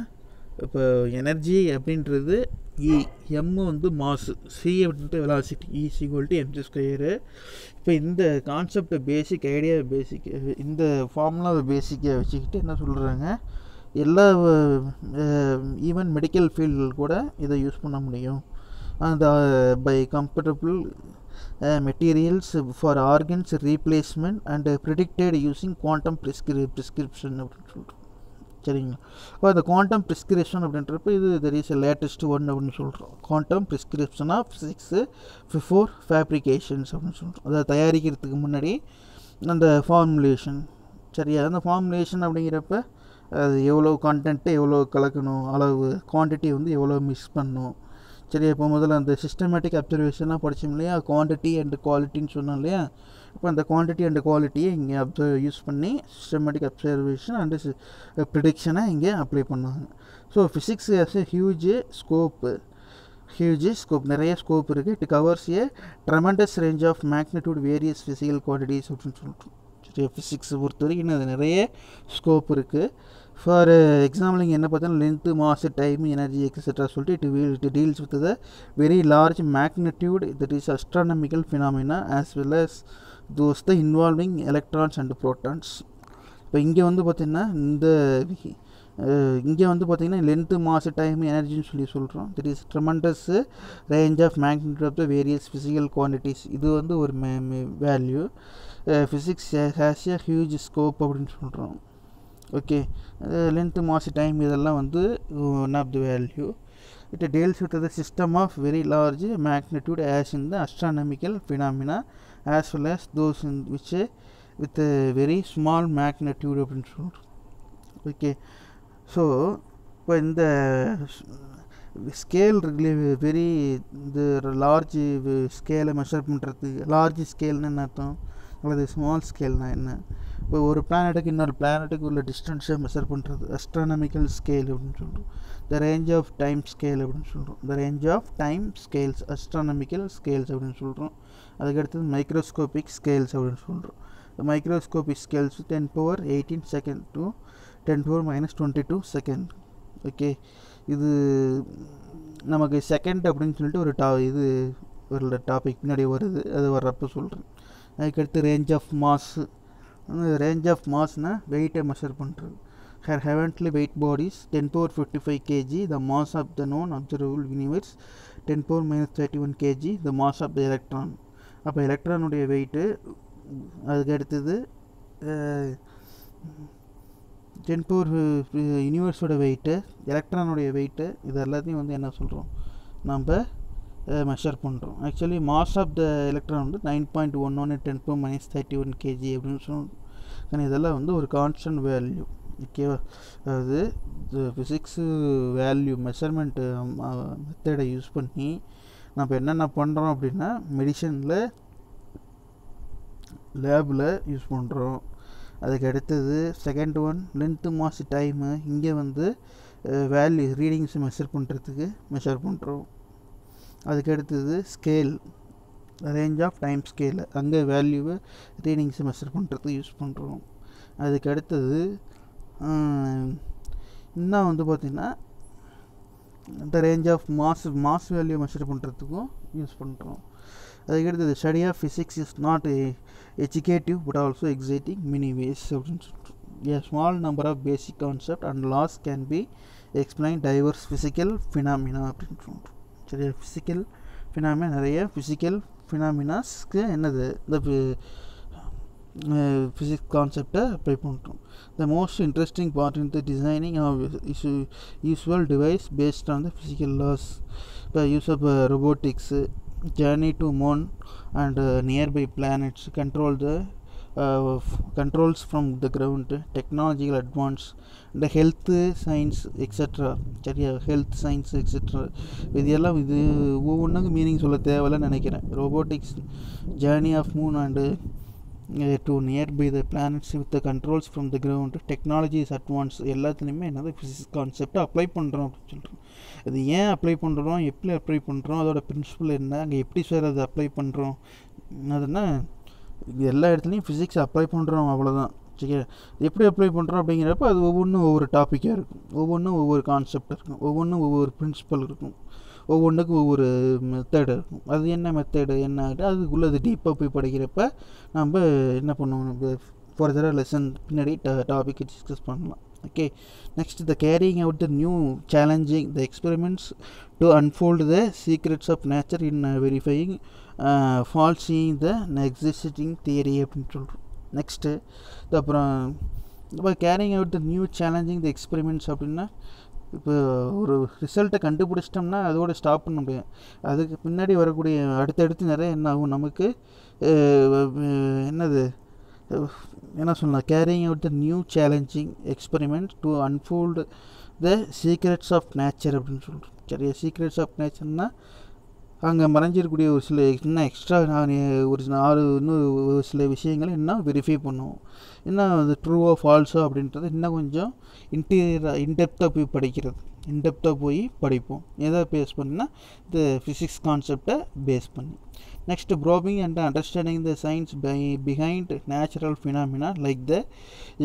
இப்போ எனர்ஜி அப்படின்றது e, இ எம் வந்து மாசு சி அப்படின்ட்டு velocity e equal m c square இப்போ இந்த கான்செப்டை பேசிக் ஐடியா பேசிக் இந்த ஃபார்முலாவை பேசிக்காக வச்சுக்கிட்டு என்ன சொல்கிறாங்க எல்லா ஈவன் மெடிக்கல் ஃபீல்டில் கூட இதை யூஸ் பண்ண முடியும். அந்த by comfortable materials for organs replacement and predicted using quantum ப்ரிஸ்கிரி prescription அப்படின்னு சொல்கிறோம் சரிங்களா? இப்போ அந்த குவாண்டம் ப்ரிஸ்கிரிப்ஷன் அப்படின்றப்ப இது தெர் இஸ் லேட்டஸ்ட் ஒன் அப்படின்னு சொல்கிறோம் quantum prescription of physics before fabrications அப்படின்னு சொல்கிறோம் அதை தயாரிக்கிறதுக்கு முன்னாடி அந்த ஃபார்முலேஷன் சரியா? அந்த ஃபார்முலேஷன் அப்படிங்கிறப்ப அது எவ்வளோ கான்டென்ட்டு எவ்வளோ கலக்கணும் அளவு குவான்டிட்டி வந்து எவ்வளோ மிக்ஸ் பண்ணணும். சரி இப்போ முதல்ல அந்த சிஸ்டமேட்டிக் அப்சர்வேஷன்லாம் படித்தோம் இல்லையா? குவான்டிட்டி அண்ட் குவாலிட்டின்னு சொன்னோம் இல்லையா? இப்போ அந்த குவான்டிட்டி அண்ட் குவாலிட்டியை இங்கே அப்சர்வ் யூஸ் பண்ணி சிஸ்டமேட்டிக் அப்சர்வேஷன் அண்டு ப்ரிடிக்ஷனை இங்கே அப்ளை பண்ணுவாங்க. So physics has a huge scope huge scope நிறைய ஸ்கோப் இருக்குது it covers a tremendous range of magnitude various physical quantities அப்படின்னு சொல்லிட்டு. ஃபிசிக்ஸ் பொறுத்த வரைக்கும் அது நிறைய ஸ்கோப் இருக்குது ஃபார் எக்ஸாம்பிள் இங்கே என்ன பார்த்தோன்னா length mass time energy etcetera சொல்லிட்டு it will it deals with the very large magnitude that is astronomical phenomena as well as those the involving electrons and protons இப்போ இங்கே வந்து பார்த்திங்கன்னா இந்த இங்கே வந்து பார்த்திங்கன்னா லென்த்து மாஸ் டைம் எனர்ஜின்னு சொல்லி சொல்கிறோம் that is tremendous range of magnitude of the various physical quantities இது வந்து ஒரு மே value physics has a huge scope அப்படின்னு சொல்கிறோம் ஓகே லென்த்து மாஸ் டைம் இதெல்லாம் வந்து one of the value it deals with the system of very large magnitude as in the as well as those in which with very small magnitude அப்படின்னு சொல்கிறோம் okay so இப்போ இந்த scale very இந்த large ஸ்கேலை measure பண்ணுறது large ஸ்கேல்னு என்ன அர்த்தம்? அல்லது ஸ்மால் ஸ்கேல்னா என்ன? இப்போ ஒரு பிளானட்டுக்கு இன்னொரு பிளானட்டுக்கு உள்ள டிஸ்டன்ஸை மெஷர் பண்ணுறது அஸ்ட்ரானமிக்கல் ஸ்கேல் அப்படின்னு சொல்கிறோம் the range of time scale அப்படின்னு சொல்கிறோம் the range of time scales astronomical scales அப்படின்னு சொல்கிறோம் அதுக்கடுத்தது மைக்ரோஸ்கோபிக் ஸ்கேல்ஸ் அப்படின்னு சொல்கிறோம் microscopic scales ten power eighteen second to ten power minus twenty two second okay இது நமக்கு செகண்ட் அப்படின்னு சொல்லிட்டு ஒரு டா இது ஒரு டாபிக் பின்னாடி வருது அது வர்றப்போ சொல்கிறேன் அதுக்கடுத்து range of mass range of மாஸ்னால் வெயிட்டை மெஷர் பண்ணுறது here heavenly weight bodies ten power fifty five kg the mass of the known observable universe ten power minus thirty one kg the mass of the electron அப்போ எலக்ட்ரானுடைய weight அதுக்கு அடுத்தது ten power யூனிவர்ஸோட weight எலக்ட்ரானுடைய weight இது எல்லாத்தையும் வந்து என்ன சொல்கிறோம் நம்ம மெஷர் பண்ணுறோம் actually mass of the electron வந்து nine point one one ten power minus thirty one kg அப்படின்னு சொல்லுவோம் ஆனால் இதெல்லாம் வந்து ஒரு கான்ஸ்டன்ட் வேல்யூ ஓகேவா அதாவது ஃபிசிக்ஸு வேல்யூ மெஷர்மெண்ட்டு மெத்தடை யூஸ் பண்ணி நம்ம என்னென்ன பண்ணுறோம் அப்படின்னா மெடிசனில் லேபில் யூஸ் பண்ணுறோம் அதுக்கு அடுத்தது second one length mass time இங்கே வந்து வேல்யூ ரீடிங்ஸ் மெஷர் பண்ணுறதுக்கு மெஷர் பண்ணுறோம் அதுக்கு அடுத்தது ஸ்கேல் ரேஞ்ச் ஆஃப் டைம் ஸ்கேலில் அங்கே வேல்யூவை ரீடிங்ஸ் மெஷர் பண்ணுறதுக்கு யூஸ் பண்ணுறோம் அதுக்கு அடுத்தது இன்னும் வந்து பார்த்திங்கன்னா இந்த range of mass mass value measure பண்ணுறதுக்கும் யூஸ் பண்ணுறோம் அதுக்கு அடுத்தது study of physics is not educative but also exciting many ways அப்படின்னு சொல்லிட்டு. A small number of basic concept and laws can be explain diverse physical phenomena அப்படின்னு சொல்கிறோம் சரியா? Physical phenomena நிறைய ஃபிசிக்கல் ஃபினாமினாஸ்க்கு என்னது? இந்த ஃபிசிக்ஸ் கான்செப்டை அப்ளை பண்ணுறோம் the most interesting part in the designing of usual device based on the physical laws இப்போ use of robotics journey to moon and uh, nearby planets control the uh, controls from the ground technological advance the health சரியா? Health science extra இது எல்லாம் இது ஒவ்வொன்றுக்கும் meaning சொல்ல தேவையில்லைன்னு நினைக்கிறேன். Robotics journey of moon and to nearby the planets with the controls from the ground technologies advance எல்லாத்துலேயுமே என்னது ஃபிசிக்ஸ் கான்செப்டை அப்ளை பண்ணுறோம் அப்படின்னு சொல்கிறோம் அது ஏன் அப்ளை பண்ணுறோம் எப்படி அப்ளை பண்ணுறோம் அதோட பிரின்சிபல் என்ன? அங்கே எப்படி சார் அதை அப்ளை பண்ணுறோம் அதுனா எல்லா இடத்துலையும் ஃபிசிக்ஸ் அப்ளை பண்ணுறோம் அவ்வளோதான் சரி எப்படி அப்ளை பண்ணுறோம் அப்படிங்கிறப்ப அது ஒவ்வொன்றும் ஒவ்வொரு டாப்பிக்காக இருக்கும். ஒவ்வொன்றும் ஒவ்வொரு கான்செப்ட் இருக்கும். ஒவ்வொன்றும் ஒவ்வொரு பிரின்சிபல் இருக்கும். ஒவ்வொன்றுக்கும் ஒவ்வொரு மெத்தடு இருக்கும். அது என்ன மெத்தடு என்ன அதுக்குள்ளே அது டீப்பாக போய் படிக்கிறப்ப நம்ம என்ன பண்ணுவோம்? ஃபர்தராக லெசன் பின்னாடி டாபிக் டிஸ்கஸ் பண்ணலாம். Okay next the carrying out the new challenging the experiments to unfold the secrets of nature in verifying falsing the existing theory அப்படின்னு சொல்கிறோம் நெக்ஸ்ட்டு அப்புறம் இப்போ carrying out the new challenging the experiments அப்படின்னா இப்போ ஒரு ரிசல்ட்டை கண்டுபிடிச்சிட்டோம்னா அதோட ஸ்டாப் பண்ண முடியும். அதுக்கு பின்னாடி வரக்கூடிய அடுத்தடுத்து நிறைய என்ன ஆகும்? நமக்கு என்னது? என்ன சொல்லலாம்? Carrying out the new challenging experiment to unfold the secrets of nature அப்படின்னு சொல்கிறோம் சரியா? சீக்ரெட்ஸ் ஆஃப் நேச்சர்னால் அங்கே மறைஞ்சிருக்கக்கூடிய ஒரு சில இன்னும் எக்ஸ்ட்ரா நான் ஒரு ஆறு இன்னும் ஒரு சில விஷயங்களை இன்னும் வெரிஃபை பண்ணுவோம் என்ன அது ட்ரூவோ ஃபால்ஸோ அப்படின்றது இன்னும் கொஞ்சம் இன்டீரியராக இன்டெப்த்தாக போய் படிக்கிறது. இன்டெப்த்தாக போய் படிப்போம். எதை பேஸ் பண்ணினா இந்த ஃபிசிக்ஸ் கான்செப்டை பேஸ் பண்ணி. Next probing and understanding the science by behind natural phenomena like the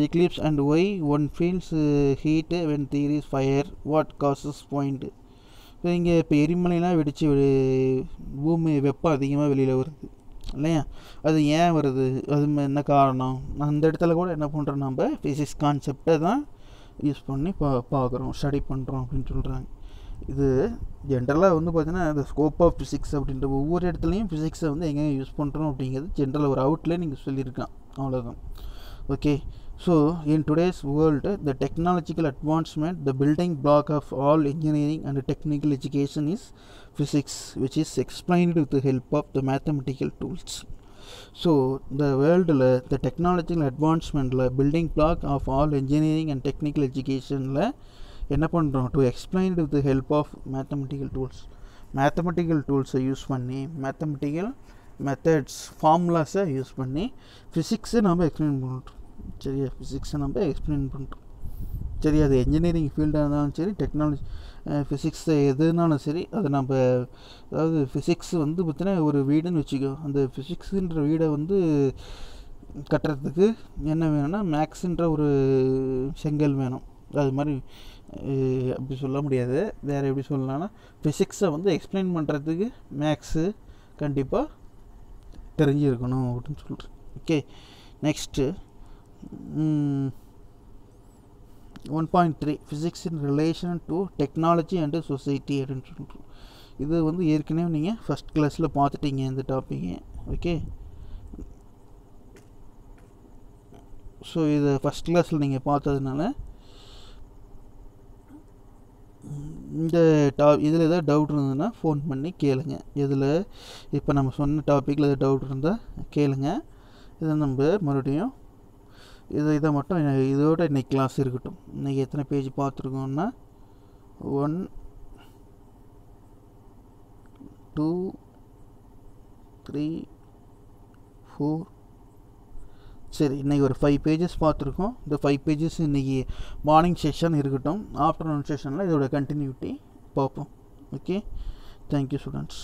eclipse and why one feels heat when there is fire what causes causes இப்போ இங்கே இப்போ எரிமலைலாம் வெடித்து பூமி வெப்பம் அதிகமாக வெளியில் வருது. இல்லையா? அது ஏன் வருது? அது என்ன காரணம்? அந்த இடத்துல கூட என்ன பண்ணுறோம் நம்ம? ஃபிசிக்ஸ் கான்செப்டை தான் யூஸ் பண்ணி பா பார்க்குறோம் ஸ்டடி பண்ணுறோம் அப்படின்னு சொல்கிறாங்க இது ஜென்ரலாக வந்து பார்த்தீங்கன்னா இந்த ஸ்கோப் ஆஃப் ஃபிசிக்ஸ் அப்படின்ற ஒவ்வொரு இடத்துலையும் ஃபிசிக்ஸை வந்து எங்கே யூஸ் பண்ணுறோம் அப்படிங்கிறது ஜென்ரலாக ஒரு அவுட்லேயே நீங்கள் சொல்லியிருக்கான் அவ்வளோதான் okay so in today's world the technological advancement the building block of all engineering and technical education is physics which is explained with help of the mathematical tools so இந்த வேர்ல்டில் the technological அட்வான்ஸ்மெண்ட்டில் building block of all engineering and technical எஜுகேஷனில் என்ன பண்ணுறோம் to explain with help of mathematical tools mathematical டூல்ஸை use பண்ணி mathematical methods ஃபார்முலாஸை use பண்ணி ஃபிசிக்ஸை நம்ம explain பண்ணுறோம் சரியா ஃபிசிக்ஸை நம்ம எக்ஸ்பிளைன் பண்ணுறோம் சரி அது என்ஜினியரிங் ஃபீல்டாக இருந்தாலும் சரி டெக்னாலஜி ஃபிசிக்ஸு எதுனாலும் சரி அதை நம்ம அதாவது ஃபிசிக்ஸ் வந்து பார்த்தீங்கன்னா ஒரு வீடுன்னு வச்சுக்கோ அந்த ஃபிசிக்ஸுன்ற வீடை வந்து கட்டுறதுக்கு என்ன வேணும்னா மேக்ஸுன்ற ஒரு செங்கல் வேணும். அது மாதிரி அப்படி சொல்ல முடியாது. வேறு எப்படி சொல்லலாம்னா ஃபிசிக்ஸை வந்து எக்ஸ்பிளைன் பண்ணுறதுக்கு மேக்ஸு கண்டிப்பாக தெரிஞ்சிருக்கணும் அப்படின்னு சொல்கிறேன் okay next one point three physics in relation to technology and society அப்படின்னு இது வந்து ஏற்கனவே நீங்கள் ஃபஸ்ட் கிளாஸில் பார்த்துட்டீங்க இந்த டாப்பிக்கு ஓகே ஸோ இதை ஃபஸ்ட் கிளாஸில் நீங்கள் பார்த்ததுனால இந்த டா இதில் எதாவது டவுட் இருந்ததுன்னா ஃபோன் பண்ணி கேளுங்க. இதில் இப்போ நம்ம சொன்ன டாப்பிக்கில் எதாவது டவுட் இருந்தால் கேளுங்க. இதை நம்ம மறுபடியும் இதை இதை மட்டும் இதோட இன்றைக்கி கிளாஸ் இருக்கட்டும். இன்றைக்கி எத்தனை பேஜ் பார்த்துருக்கோம்னா ஒன் டூ த்ரீ ஃபோர் சரி இன்றைக்கி ஒரு ஃபைவ் பேஜஸ் பார்த்துருக்கோம். இந்த ஃபைவ் பேஜஸ் இன்றைக்கி மார்னிங் செஷன் இருக்கட்டும். ஆஃப்டர்நூன் செஷனில் இதோட கண்டினியூட்டி பார்ப்போம். Okay thank you students